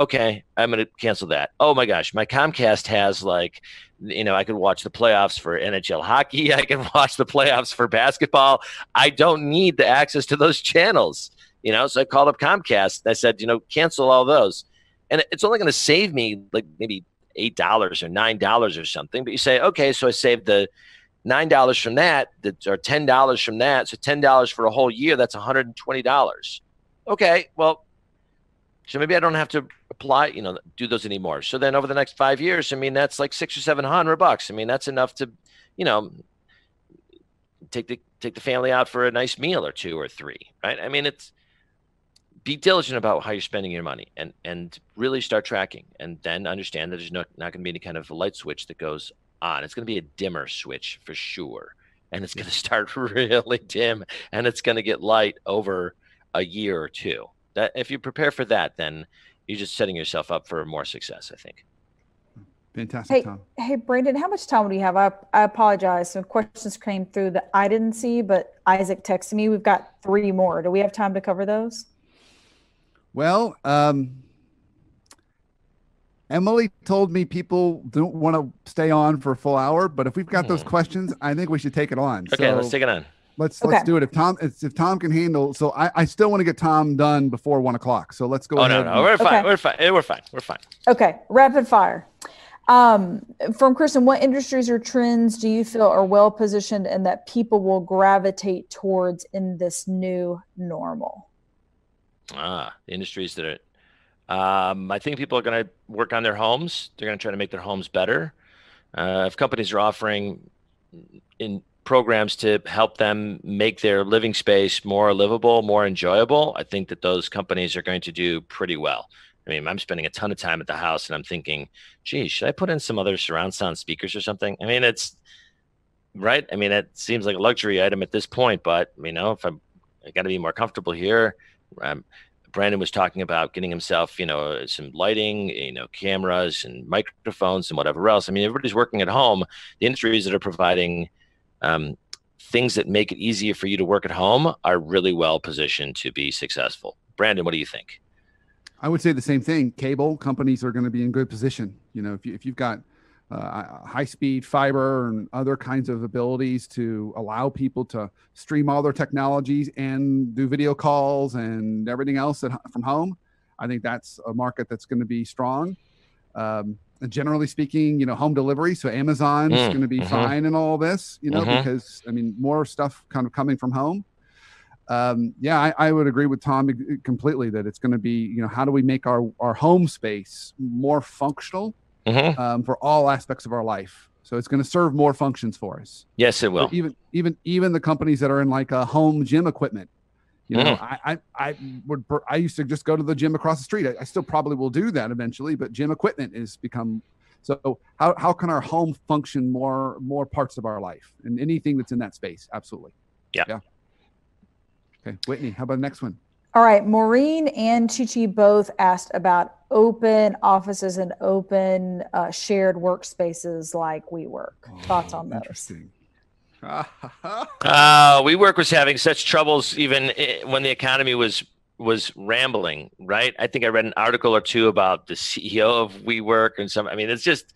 okay, I'm going to cancel that. Oh my gosh, my Comcast has like, you know, I could watch the playoffs for NHL hockey. I can watch the playoffs for basketball. I don't need the access to those channels, you know. So I called up Comcast. I said, you know, cancel all those, and it's only going to save me like maybe eight dollars or nine dollars or something. But you say, okay, so I saved the nine dollars from that, or ten dollars from that. So ten dollars for a whole year. That's hundred and twenty dollars. Okay, well, so maybe I don't have to apply, you know, do those anymore. So then over the next five years, I mean, that's like six or seven hundred bucks. I mean, that's enough to, you know, take the take the family out for a nice meal or two or three, right? I mean, it's be diligent about how you're spending your money and and really start tracking and then understand that there's no, not going to be any kind of light switch that goes on. It's going to be a dimmer switch for sure. And it's going to start really dim and it's going to get light over a year or two that if you prepare for that, then you're just setting yourself up for more success. I think. Fantastic, hey, Tom. Hey, Brandon, how much time do you have? I, I apologize. Some questions came through that I didn't see, but Isaac texted me. We've got three more. Do we have time to cover those? Well, um, Emily told me people don't want to stay on for a full hour, but if we've got those hmm. questions, I think we should take it on. Okay, so, let's take it on. Let's okay. let's do it. If Tom if Tom can handle, so I, I still want to get Tom done before one o'clock. So let's go. Oh ahead no, no, we're fine. Okay. We're fine. We're fine. We're fine. Okay, rapid fire. Um, from Kristen, what industries or trends do you feel are well positioned and that people will gravitate towards in this new normal? Ah, the industries that are. Um, I think people are going to work on their homes. They're going to try to make their homes better. Uh, if companies are offering in programs to help them make their living space more livable, more enjoyable, I think that those companies are going to do pretty well. I mean, I'm spending a ton of time at the house and I'm thinking, geez, should I put in some other surround sound speakers or something? I mean, it's right. I mean, it seems like a luxury item at this point, but you know, if I'm, I got to be more comfortable here. Um, Brandon was talking about getting himself, you know, some lighting, you know, cameras and microphones and whatever else. I mean, everybody's working at home. The industries that are providing um, things that make it easier for you to work at home are really well positioned to be successful. Brandon, what do you think? I would say the same thing. Cable companies are going to be in good position. You know, if, you, if you've got uh, high speed fiber and other kinds of abilities to allow people to stream all their technologies and do video calls and everything else at, from home, I think that's a market that's going to be strong. Um, generally speaking, you know, home delivery. So Amazon's mm, going to be mm-hmm. fine in all this, you know, mm-hmm. because I mean, more stuff kind of coming from home. Um, yeah, I, I, would agree with Tom completely that it's going to be, you know, how do we make our, our home space more functional mm-hmm. um, for all aspects of our life? So it's going to serve more functions for us. Yes, it will. So even even even the companies that are in like a home gym equipment, you know, mm. I, I, I would I used to just go to the gym across the street. I, I, still probably will do that eventually, but gym equipment has become so. How how can our home function more more parts of our life and anything that's in that space? Absolutely. Yeah. Yeah. Okay, Whitney, how about the next one? All right, Maureen and Chichi both asked about open offices and open uh, shared workspaces like WeWork. Oh, Thoughts on those? Interesting uh, WeWork was having such troubles even when the economy was was rambling, right? I think I read an article or two about the CEO of WeWork and some. I mean, it's just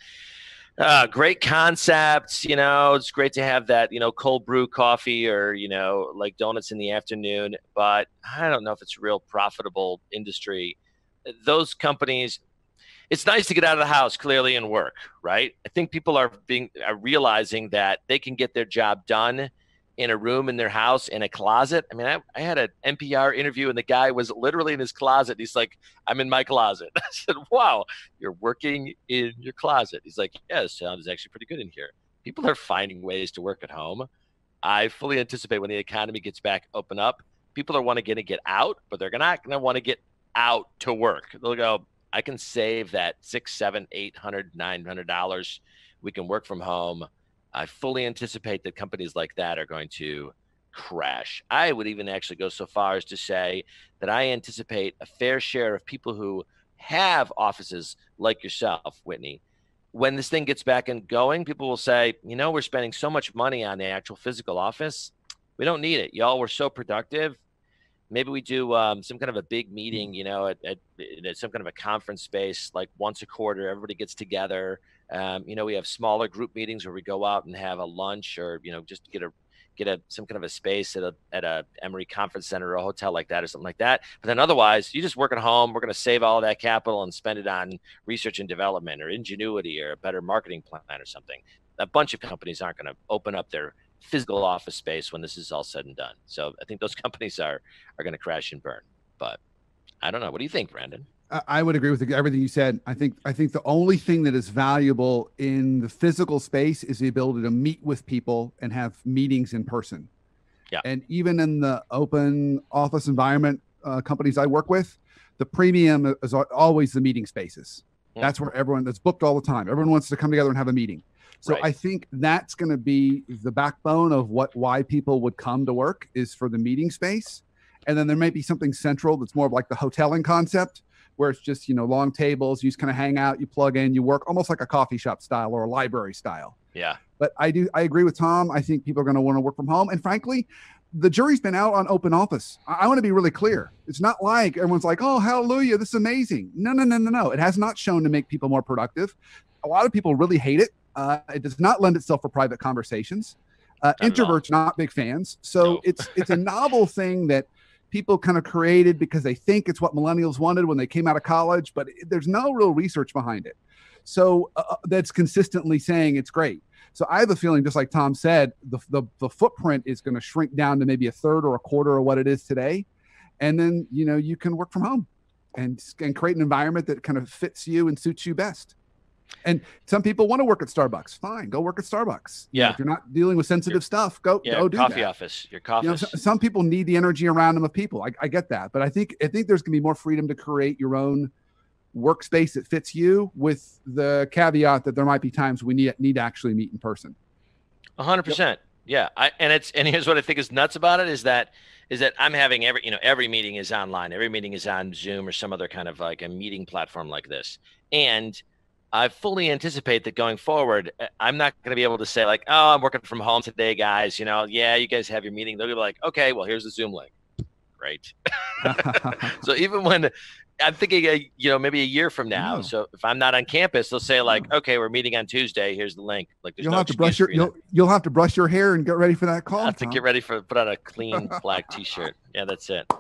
uh, great concepts. You know, it's great to have that you know cold brew coffee or you know like donuts in the afternoon. But I don't know if it's a real profitable industry. Those companies, it's nice to get out of the house clearly and work, right? I think people are being are realizing that they can get their job done in a room in their house in a closet. I mean, I, I had an NPR interview and the guy was literally in his closet. He's like, I'm in my closet. I said, Wow, you're working in your closet. He's like, Yeah, the sound is actually pretty good in here. People are finding ways to work at home. I fully anticipate when the economy gets back open up, people are want to get get out, but they're not to want to get out to work. They'll go, I can save that six, seven, eight hundred, nine hundred dollars. We can work from home. I fully anticipate that companies like that are going to crash. I would even actually go so far as to say that I anticipate a fair share of people who have offices like yourself, Whitney. When this thing gets back and going, people will say, you know, we're spending so much money on the actual physical office. We don't need it. Y'all were so productive. Maybe we do um, some kind of a big meeting, you know, at, at, at, some kind of a conference space, like once a quarter, everybody gets together. Um, you know, we have smaller group meetings where we go out and have a lunch or, you know, just get a get a some kind of a space at a at a Emory Conference Center or a hotel like that or something like that. But then otherwise, you just work at home. We're going to save all that capital and spend it on research and development or ingenuity or a better marketing plan or something. A bunch of companies aren't going to open up their physical office space when this is all said and done. So I think those companies are are going to crash and burn. But I don't know. What do you think, Brandon? I would agree with everything you said. I think I think the only thing that is valuable in the physical space is the ability to meet with people and have meetings in person. Yeah. And even in the open office environment uh, companies I work with, the premium is always the meeting spaces. Mm-hmm. That's where everyone that's booked all the time. Everyone wants to come together and have a meeting. So right. I think that's going to be the backbone of what why people would come to work is for the meeting space. And then there may be something central that's more of like the hoteling concept where it's just you know long tables you just kind of hang out you plug in you work almost like a coffee shop style or a library style. Yeah. But i do i agree with tom. I think people are going to want to work from home. And frankly the jury's been out on open office. I, I want to be really clear. It's not like everyone's like oh hallelujah this is amazing. No no no no no. It has not shown to make people more productive. A lot of people really hate it. Uh, it does not lend itself for private conversations. Uh, introverts not big fans. So no. it's it's a novel thing that people kind of created because they think it's what millennials wanted when they came out of college, but there's no real research behind it. So uh, uh, that's consistently saying it's great. So I have a feeling, just like Tom said, the, the, the footprint is going to shrink down to maybe a third or a quarter of what it is today. And then, you know, you can work from home and, and create an environment that kind of fits you and suits you best. And some people want to work at Starbucks. Fine, go work at Starbucks. Yeah. If you're not dealing with sensitive your, stuff, go yeah, go do coffee that. office. Your coffee. You know, some people need the energy around them of people. I, I get that, but I think I think there's gonna be more freedom to create your own workspace that fits you, with the caveat that there might be times we need need to actually meet in person. A hundred percent. Yeah. I, and it's and here's what I think is nuts about it is that is that I'm having every you know every meeting is online. Every meeting is on Zoom or some other kind of like a meeting platform like this, and I fully anticipate that going forward, uh, I'm not going to be able to say like, "Oh, I'm working from home today, guys." You know, yeah, you guys have your meeting. They'll be like, "Okay, well, here's the Zoom link." Great. so even when I'm thinking, uh, you know, maybe a year from now. No. So if I'm not on campus, they'll say like, "Okay, we're meeting on Tuesday. Here's the link." Like, you'll no have to brush your you'll, you'll have to brush your hair and get ready for that call. I have to get ready for put on a clean black T-shirt. Yeah, that's it.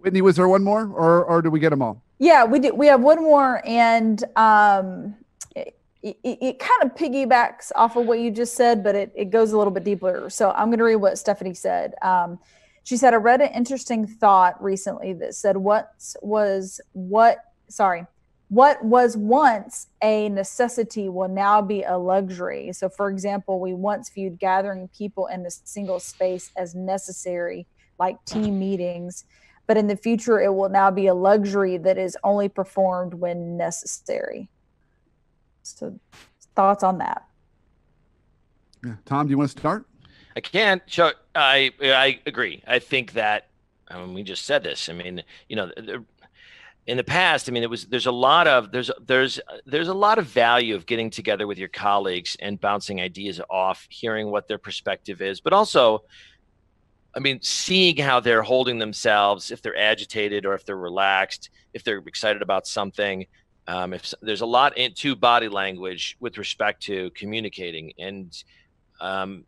Whitney, was there one more, or or do we get them all? Yeah, we do. We have one more, and um, it, it, it, kind of piggybacks off of what you just said, but it, it goes a little bit deeper. So I'm going to read what Stephanie said. Um, she said, "I read an interesting thought recently that said what was what sorry." What was once a necessity will now be a luxury. So, for example, we once viewed gathering people in a single space as necessary, like team meetings but in the future it will now be a luxury that is only performed when necessary. So thoughts on that? Yeah. Tom do you want to start? I can. So i i agree. I think that I mean, we just said this. I mean you know in the past i mean it was there's a lot of there's there's there's a lot of value of getting together with your colleagues and bouncing ideas off hearing what their perspective is but also I mean, seeing how they're holding themselves, if they're agitated or if they're relaxed, if they're excited about something. Um, if there's a lot into body language with respect to communicating, and um,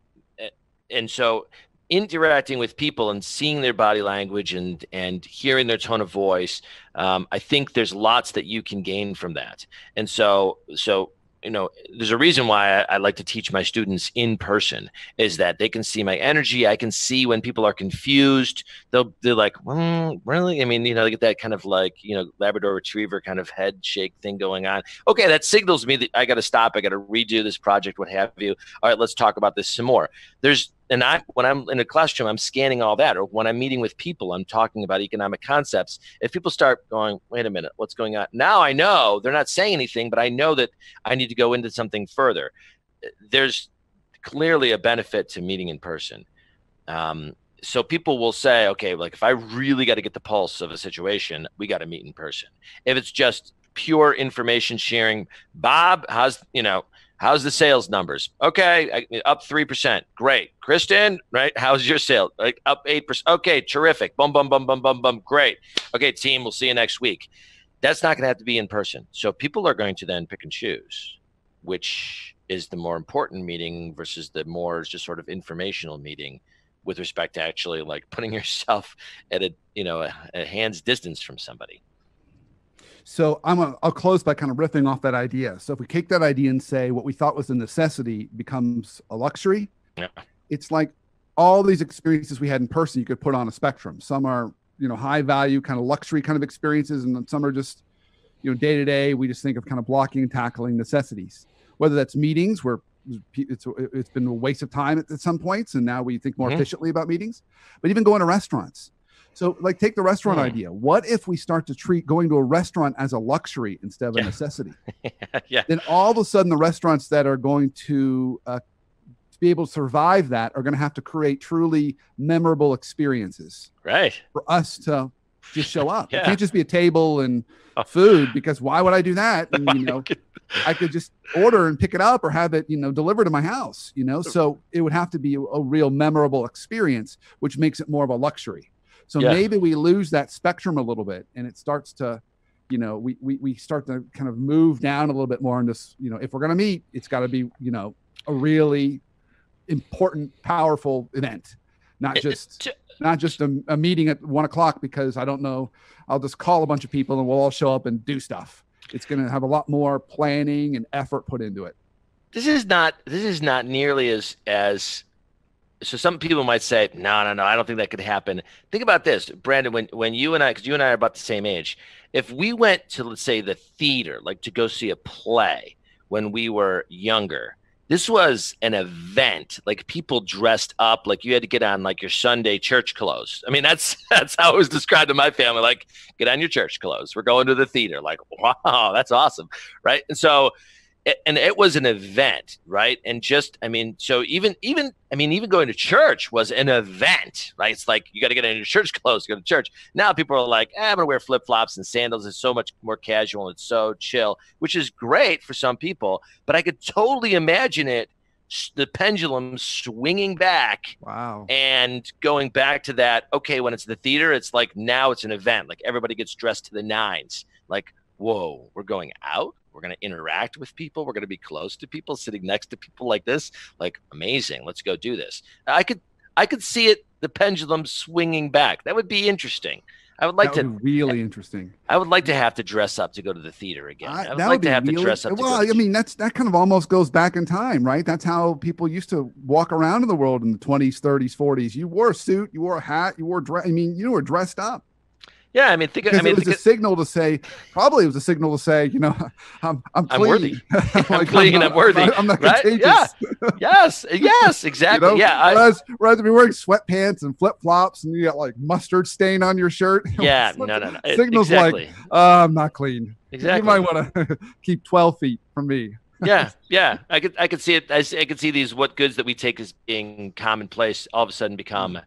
and so interacting with people and seeing their body language and and hearing their tone of voice, um, I think there's lots that you can gain from that. And so so you know there's a reason why I, I, like to teach my students in person is that they can see my energy. I can see when people are confused. They'll they're like well, really? I mean you know they get that kind of like you know labrador retriever kind of head shake thing going on. Okay that signals me that i got to stop. I got to redo this project what have you. All right let's talk about this some more. There's and I when I'm in a classroom, I'm scanning all that. Or when I'm meeting with people, I'm talking about economic concepts. If people start going, wait a minute, what's going on? Now I know they're not saying anything, but I know that I need to go into something further. There's clearly a benefit to meeting in person. Um, so people will say, okay, like if I really got to get the pulse of a situation, we got to meet in person. If it's just pure information sharing, Bob, how's you know, how's the sales numbers? Okay, up three percent, great. Kristen, right? How's your sale? Like up eight percent. Okay, terrific. Bum bum bum bum bum bum. Great. Okay, team, we'll see you next week. That's not going to have to be in person. So people are going to then pick and choose which is the more important meeting versus the more just sort of informational meeting with respect to actually like putting yourself at a you know a, a hand's distance from somebody so i'm a, i'll close by kind of riffing off that idea so if we take that idea and say what we thought was a necessity becomes a luxury yeah. it's like all these experiences we had in person you could put on a spectrum some are you know high value kind of luxury kind of experiences and some are just you know day to day we just think of kind of blocking and tackling necessities whether that's meetings where it's it's been a waste of time at, at some points, and now we think more mm-hmm. efficiently about meetings. But even going to restaurants. So, like, take the restaurant mm. idea. What if we start to treat going to a restaurant as a luxury instead of a necessity? yeah. Then all of a sudden, the restaurants that are going to uh, be able to survive that are going to have to create truly memorable experiences. Right. For us to just show up. yeah. It can't just be a table and oh. food because why would I do that? And, you know, I could just order and pick it up or have it, you know, delivered to my house, you know. So it would have to be a, a real memorable experience, which makes it more of a luxury. So yeah. maybe we lose that spectrum a little bit and it starts to, you know, we, we, we start to kind of move down a little bit more in this, you know, if we're going to meet, it's got to be, you know, a really important, powerful event, not just, not just a, a meeting at one o'clock because I don't know, I'll just call a bunch of people and we'll all show up and do stuff it's going to have a lot more planning and effort put into it. This is not this is not nearly as as so some people might say, no, no, no, I don't think that could happen. Think about this, Brandon, when when you and I, because you and I are about the same age, if we went to let's say the theater, like to go see a play when we were younger, this was an event. Like people dressed up like you had to get on like your sunday church clothes. I mean that's that's how it was described to my family like get on your church clothes. We're going to the theater. Like wow that's awesome. Right? And so and it was an event right? And just i mean so even even i mean even going to church was an event right? It's like you got to get in your church clothes to go to church. Now people are like eh, i'm gonna wear flip-flops and sandals. It's so much more casual and it's so chill which is great for some people but i could totally imagine it the pendulum swinging back wow. and going back to that okay when it's the theater it's like now it's an event. Like everybody gets dressed to the nines. Like whoa we're going out we're going to interact with people. We're going to be close to people, sitting next to people like this. Like amazing. Let's go do this. I could I could see it the pendulum swinging back. That would be interesting. I would like that to really interesting. I would like to have to dress up to go to the theater again. I, would like to have really, to dress up. well, I mean, that's that kind of almost goes back in time, right? That's how people used to walk around in the world in the 20s, 30s, 40s. You wore a suit, you wore a hat, you wore dress. I mean, you were dressed up. Yeah, I mean, think. I mean, it was a signal to say. Probably it was a signal to say, you know, I'm I'm, I'm worthy. like, I'm clean. I'm, I'm, worthy. I'm not right? Yeah. yes. Yes. Exactly. you know? Yeah. Whereas, I, whereas be wearing sweatpants and flip flops and you got like mustard stain on your shirt. Yeah. no. No. No. Signals exactly. like uh, I'm not clean. Exactly. You might want to keep 12 feet from me. yeah, yeah, I could, I could see it. I, I could see these what goods that we take as being commonplace all of a sudden become mm.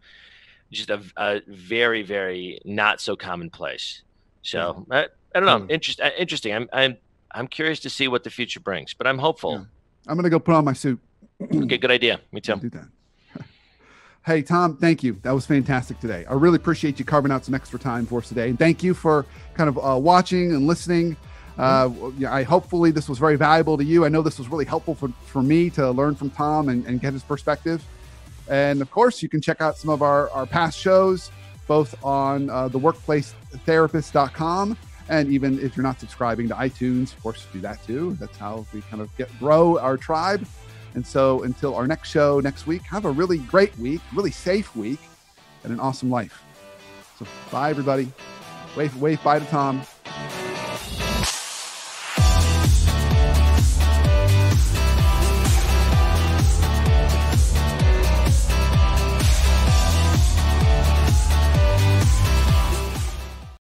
Just a, a very, very not so commonplace. So I, I don't know. Mm. Interest, interesting. I'm I'm I'm curious to see what the future brings, but I'm hopeful. Yeah. I'm gonna go put on my suit. okay, good idea. Me too. do that. hey Tom, thank you. That was fantastic today. I really appreciate you carving out some extra time for us today, and thank you for kind of uh, watching and listening. Uh, yeah, I hopefully this was very valuable to you. I know this was really helpful for, for me to learn from Tom and, and get his perspective. And of course, you can check out some of our, our past shows both on uh, the workplacetherapist.com and even if you're not subscribing to iTunes, of course, do that too. That's how we kind of get grow our tribe. And so until our next show next week, have a really great week, really safe week, and an awesome life. So bye everybody. Wave wave bye to Tom.